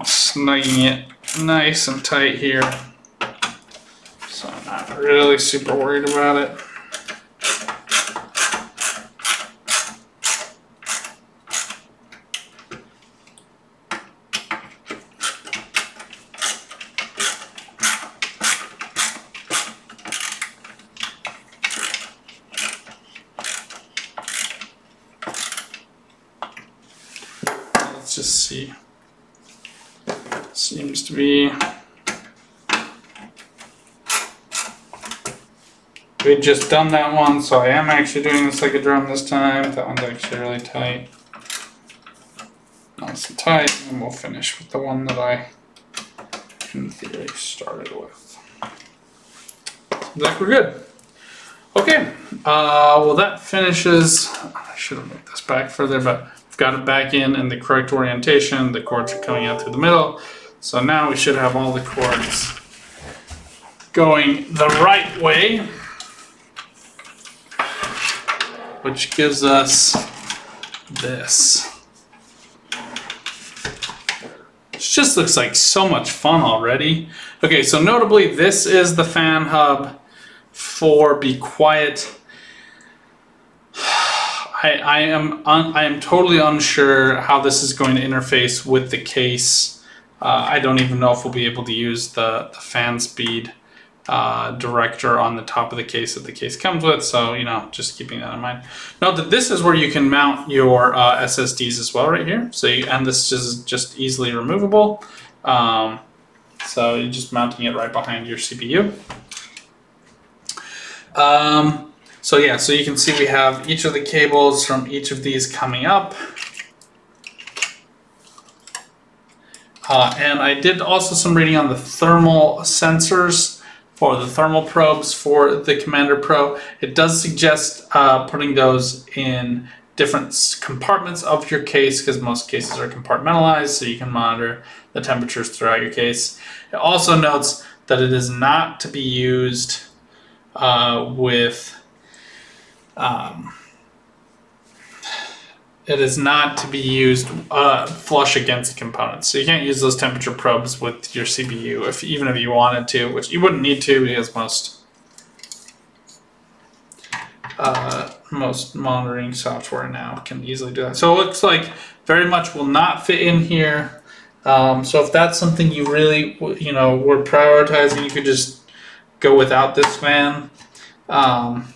snugging it nice and tight here. So I'm not really super worried about it. Let's just see. Seems to be. We'd just done that one, so I am actually doing this like a drum this time. That one's actually really tight. Nice and tight, and we'll finish with the one that I, in theory, started with. Seems like we're good. Okay, uh, well that finishes. I should have moved this back further, but I've got it back in in the correct orientation. The cords are coming out through the middle. So now we should have all the cords going the right way, which gives us this. Which just looks like so much fun already. Okay, so notably, this is the fan hub for Be Quiet. I, I am un, I am totally unsure how this is going to interface with the case. Uh, I don't even know if we'll be able to use the, the fan speed uh, director on the top of the case that the case comes with. So, you know, just keeping that in mind. Note that this is where you can mount your uh, SSDs as well right here. So, you, and this is just easily removable. Um, so you're just mounting it right behind your CPU. Um, so yeah, so you can see we have each of the cables from each of these coming up. Uh, and I did also some reading on the thermal sensors for the thermal probes for the Commander Pro. It does suggest uh, putting those in different compartments of your case because most cases are compartmentalized so you can monitor the temperatures throughout your case. It also notes that it is not to be used uh, with um, it is not to be used uh, flush against components. So you can't use those temperature probes with your CPU, if even if you wanted to, which you wouldn't need to because most uh, most monitoring software now can easily do that. So it looks like very much will not fit in here. Um, so if that's something you really you know were prioritizing, you could just go without this fan. Um,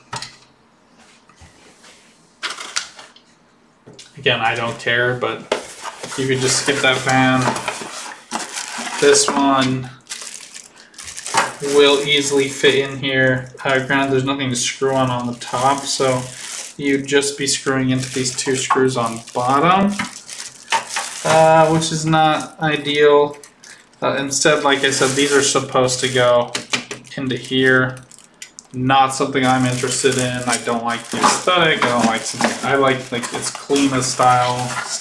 again, I don't care, but you could just skip that fan. This one will easily fit in here. Uh, granted, there's nothing to screw on on the top, so you'd just be screwing into these two screws on bottom, uh, which is not ideal. Uh, instead, like I said, these are supposed to go into here. Not something I'm interested in. I don't like the aesthetic. I don't like something. I like like as clean as style,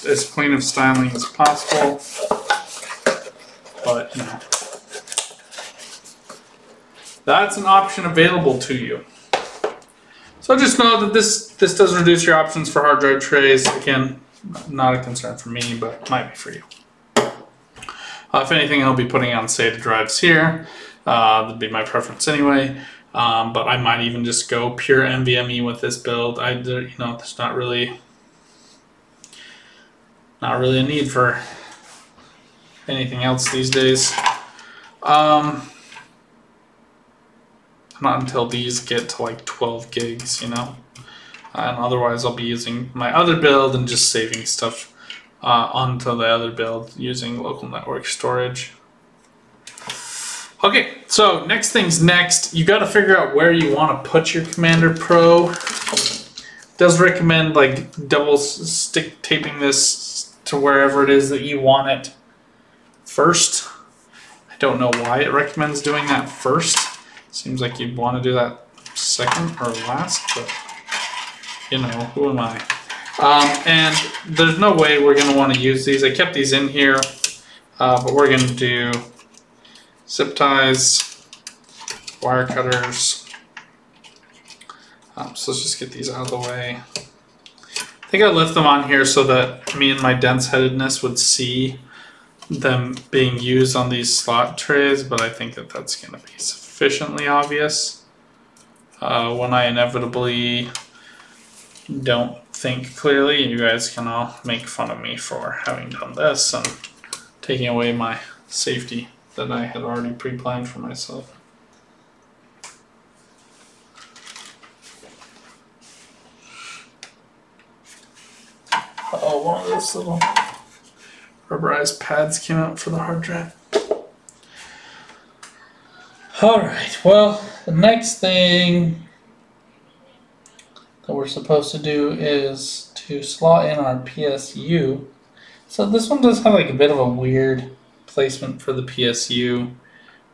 as clean of styling as possible. But you know, that's an option available to you. So just know that this this does reduce your options for hard drive trays. Again, not a concern for me, but might be for you. Uh, if anything, I'll be putting on SATA drives here. Uh, that'd be my preference anyway. Um, but I might even just go pure NVMe with this build. I, you know, there's not really, not really a need for anything else these days. Um, not until these get to like 12 gigs, you know. And otherwise, I'll be using my other build and just saving stuff uh, onto the other build using local network storage. Okay, so next thing's next. You got to figure out where you want to put your Commander Pro. Does recommend like double stick taping this to wherever it is that you want it first. I don't know why it recommends doing that first. Seems like you'd want to do that second or last, but you know, who am I? Um, and there's no way we're going to want to use these. I kept these in here, uh, but we're going to do zip ties, wire cutters. Um, so let's just get these out of the way. I think I left them on here so that me and my dense headedness would see them being used on these slot trays, but I think that that's going to be sufficiently obvious uh, when I inevitably don't think clearly. You guys can all make fun of me for having done this and taking away my safety that I had already pre-planned for myself. Oh, one of those little rubberized pads came out for the hard drive. Alright, well, the next thing that we're supposed to do is to slot in our PSU. So this one does have like a bit of a weird placement for the PSU.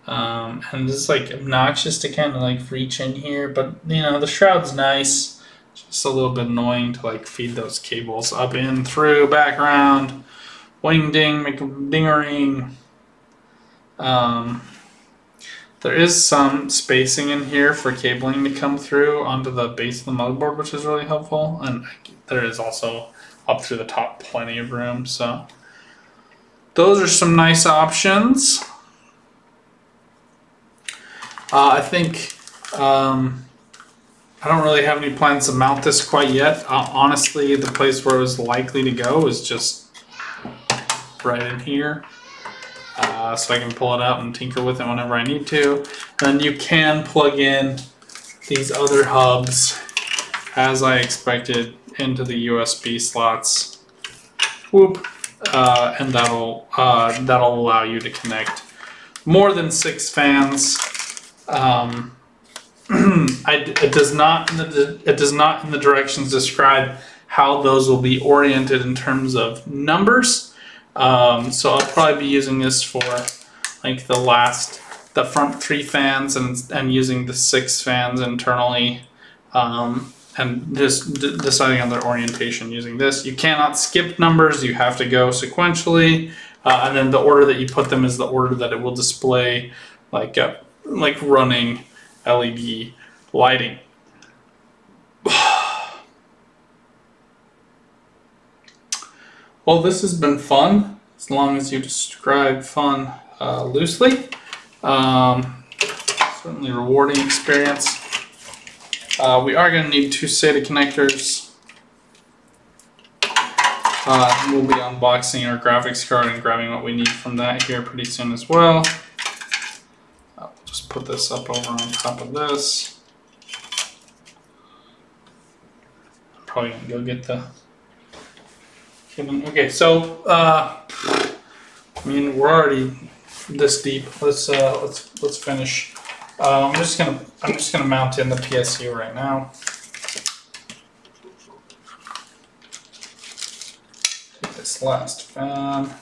Um, and it's like obnoxious to kind of like reach in here, but you know, the shroud's nice. Just a little bit annoying to like feed those cables up in through background. Wing ding, dingering. Um, there is some spacing in here for cabling to come through onto the base of the motherboard, which is really helpful. And there is also up through the top plenty of room. So those are some nice options. Uh, I think um, I don't really have any plans to mount this quite yet. Uh, honestly, the place where it was likely to go is just right in here. Uh, so I can pull it out and tinker with it whenever I need to. Then you can plug in these other hubs as I expected into the USB slots. Whoop. Uh, and that'll uh, that'll allow you to connect more than six fans. Um, I, it does not it does not in the directions describe how those will be oriented in terms of numbers. Um, so I'll probably be using this for like the last the front three fans and and using the six fans internally. Um, and just deciding on their orientation using this. You cannot skip numbers, you have to go sequentially, uh, and then the order that you put them is the order that it will display, like uh, like running LED lighting. well, this has been fun, as long as you describe fun uh, loosely. Um, certainly rewarding experience. Uh, we are going to need two SATA connectors. Uh, we'll be unboxing our graphics card and grabbing what we need from that here pretty soon as well. I'll just put this up over on top of this. I'm probably going to go get the... Okay, so, uh, I mean, we're already this deep. Let's uh, let's let's finish. Uh, I'm just gonna I'm just gonna mount in the PSU right now. Take this last fan.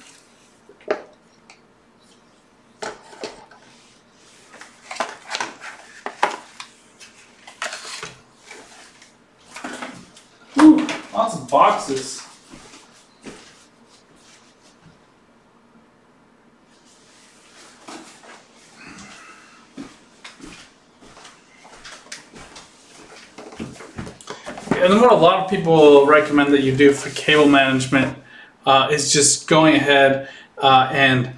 Whew, lots of boxes. And then a lot of people recommend that you do for cable management uh, is just going ahead uh, and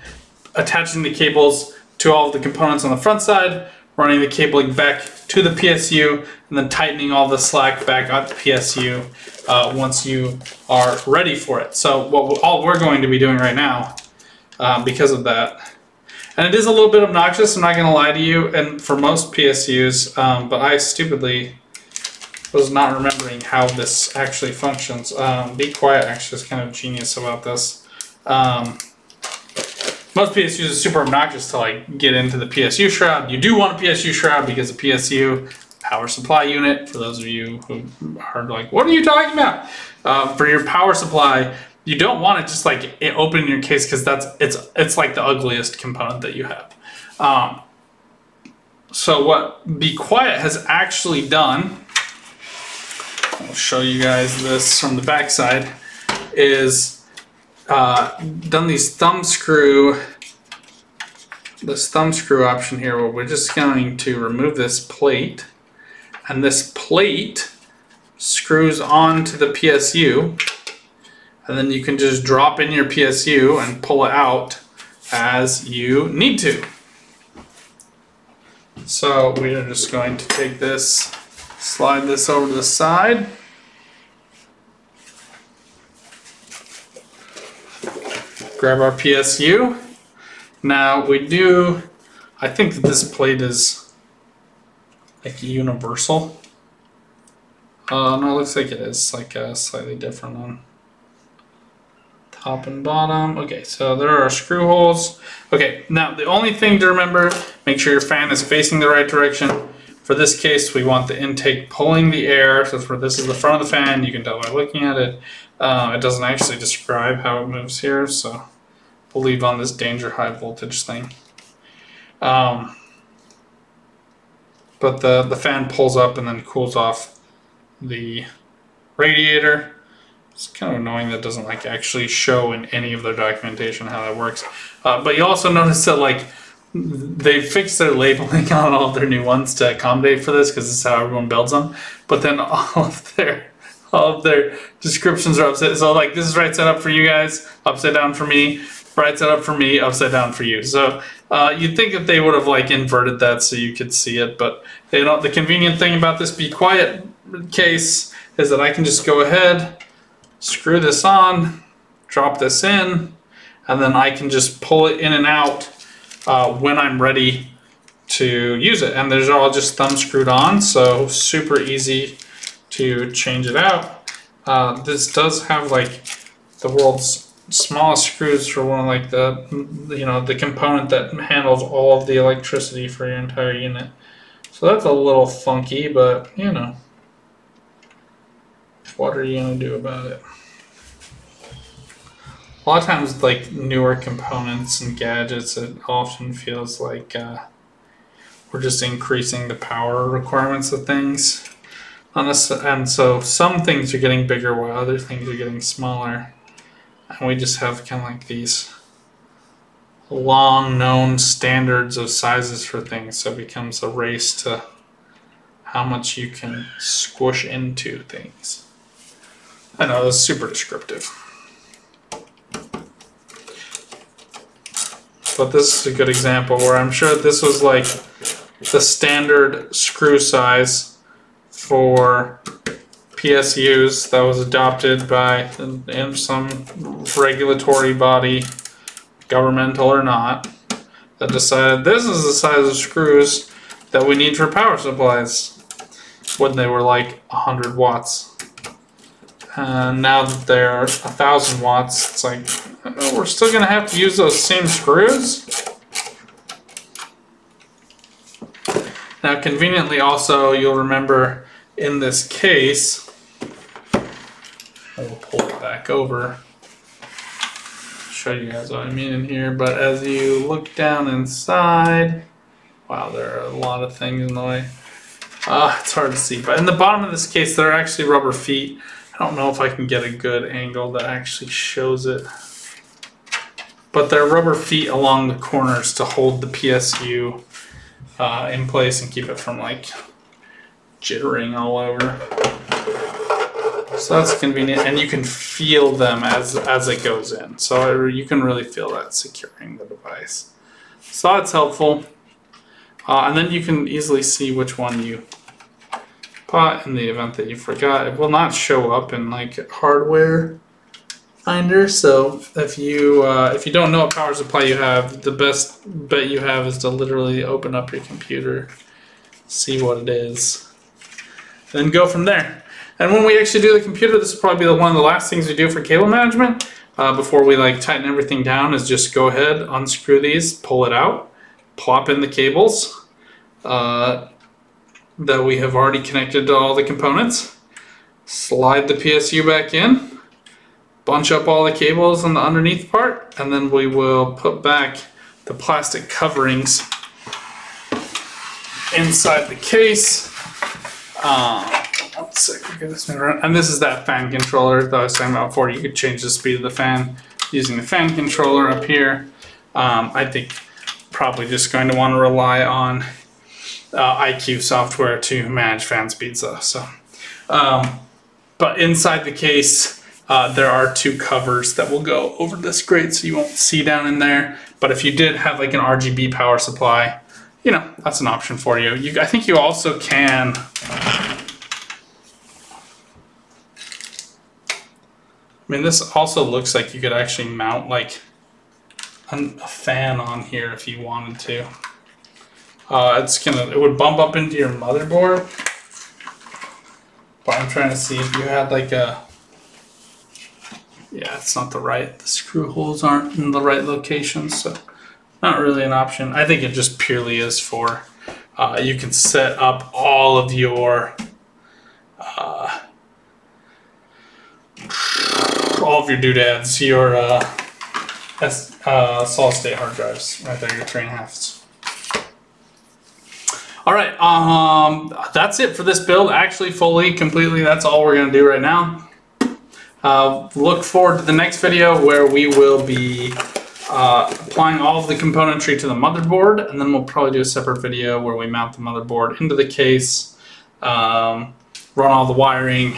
attaching the cables to all of the components on the front side, running the cabling back to the PSU, and then tightening all the slack back at the PSU uh, once you are ready for it. So what all we're going to be doing right now, uh, because of that, and it is a little bit obnoxious, I'm not going to lie to you, and for most PSUs, um, but I stupidly was not remembering how this actually functions. Um, Be Quiet actually is kind of genius about this. Um, most PSUs is super obnoxious to like get into the PSU shroud. You do want a PSU shroud because the PSU power supply unit. For those of you who are like, "What are you talking about?" Uh, for your power supply, you don't want it just like open your case because that's it's it's like the ugliest component that you have. Um, so what Be Quiet has actually done I'll show you guys this from the backside, is uh, done these thumb screw, this thumb screw option here we're just going to remove this plate and this plate screws onto the PSU and then you can just drop in your PSU and pull it out as you need to. So we are just going to take this Slide this over to the side. Grab our PSU. Now we do, I think this plate is like universal. Uh, no, it looks like it is like uh, slightly different on top and bottom. Okay, so there are screw holes. Okay, now the only thing to remember, make sure your fan is facing the right direction. For this case, we want the intake pulling the air. So for this is the front of the fan. You can tell by looking at it. Uh, it doesn't actually describe how it moves here, so we'll leave on this danger high voltage thing. Um, but the, the fan pulls up and then cools off the radiator. It's kind of annoying that doesn't like actually show in any of their documentation how that works. Uh, but you also notice that like they fixed their labeling on all their new ones to accommodate for this because this is how everyone builds them. But then all of their all of their descriptions are upside. So like this is right side up for you guys, upside down for me, right side up for me, upside down for you. So uh, you'd think that they would have like inverted that so you could see it, but they don't. The convenient thing about this be quiet case is that I can just go ahead, screw this on, drop this in, and then I can just pull it in and out uh, when I'm ready to use it. And there's all just thumb screwed on, so super easy to change it out. Uh, this does have like the world's smallest screws for one like the you know the component that handles all of the electricity for your entire unit. So that's a little funky, but you know, what are you gonna do about it? A lot of times, like newer components and gadgets, it often feels like uh, we're just increasing the power requirements of things. This, and so some things are getting bigger while other things are getting smaller. And we just have kind of like these long known standards of sizes for things. So it becomes a race to how much you can squish into things. I know that's super descriptive. But this is a good example where I'm sure this was like the standard screw size for PSUs that was adopted by in some regulatory body, governmental or not, that decided this is the size of screws that we need for power supplies when they were like 100 watts. And now that they're a thousand watts, it's like we're still going to have to use those same screws? Now, conveniently also, you'll remember in this case, I will pull it back over, show you guys what I mean in here, but as you look down inside, wow, there are a lot of things in the way. Uh, it's hard to see, but in the bottom of this case, there are actually rubber feet. I don't know if I can get a good angle that actually shows it. But they're rubber feet along the corners to hold the PSU uh, in place and keep it from like jittering all over. So that's convenient, and you can feel them as as it goes in. So you can really feel that securing the device. So that's helpful. Uh, and then you can easily see which one you put in the event that you forgot. It will not show up in like hardware finder. So if you uh, if you don't know what power supply you have, the best bet you have is to literally open up your computer, see what it is, then go from there. And when we actually do the computer, this will probably be the, one of the last things we do for cable management. Uh, before we like tighten everything down is just go ahead, unscrew these, pull it out, plop in the cables uh, that we have already connected to all the components, slide the PSU back in, bunch up all the cables on the underneath part, and then we will put back the plastic coverings inside the case. Um, let's see, get this around. And this is that fan controller that I was talking about before. You could change the speed of the fan using the fan controller up here. Um, I think probably just going to want to rely on uh, iCUE software to manage fan speeds though. So, um, but inside the case, uh, there are two covers that will go over this grate so you won't see down in there. But if you did have like an RGB power supply, you know, that's an option for you. you I think you also can I mean, this also looks like you could actually mount like an, a fan on here if you wanted to. Uh, it's gonna, it would bump up into your motherboard. But I'm trying to see if you had like a, yeah, it's not the right, the screw holes aren't in the right location, so not really an option. I think it just purely is for, uh, you can set up all of your, uh, all of your doodads, your uh, S, uh, solid state hard drives, right there, your three and a halfs. All right, um, that's it for this build. Actually, fully, completely, that's all we're gonna do right now. Uh, look forward to the next video where we will be uh, applying all of the componentry to the motherboard, and then we'll probably do a separate video where we mount the motherboard into the case, um, run all the wiring,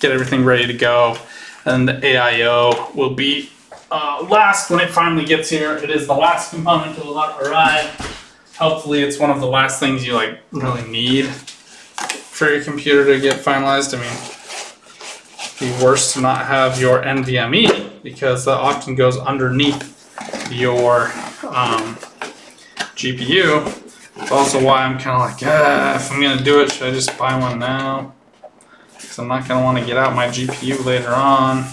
get everything ready to go, and the AIO will be uh, last when it finally gets here. It is the last component to arrive. Hopefully it's one of the last things you like really need for your computer to get finalized. I mean, be worse to not have your NVMe because that often goes underneath your um, GPU. It's also why I'm kind of like, ah, if I'm gonna do it, should I just buy one now? Because I'm not gonna want to get out my GPU later on.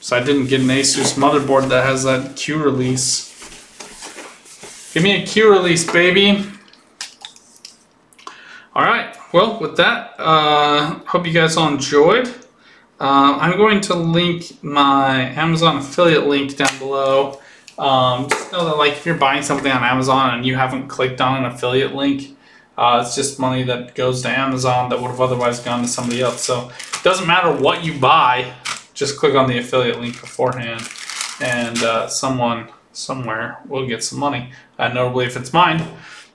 So I didn't get an Asus motherboard that has that Q release. Give me a Q release, baby. All right, well, with that, uh, hope you guys all enjoyed. Uh, I'm going to link my Amazon affiliate link down below. Um, just know that like if you're buying something on Amazon and you haven't clicked on an affiliate link, uh, it's just money that goes to Amazon that would have otherwise gone to somebody else. So it doesn't matter what you buy, just click on the affiliate link beforehand and uh, someone somewhere will get some money. Uh, notably, if it's mine,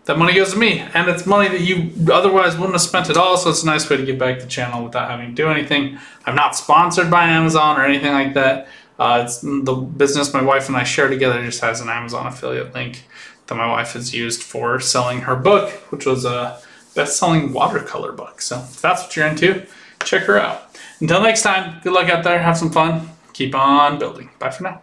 that money goes to me, and it's money that you otherwise wouldn't have spent at all. So it's a nice way to give back the channel without having to do anything. I'm not sponsored by Amazon or anything like that. Uh, it's the business my wife and I share together just has an Amazon affiliate link that my wife has used for selling her book, which was a best-selling watercolor book. So if that's what you're into, check her out. Until next time, good luck out there. Have some fun. Keep on building. Bye for now.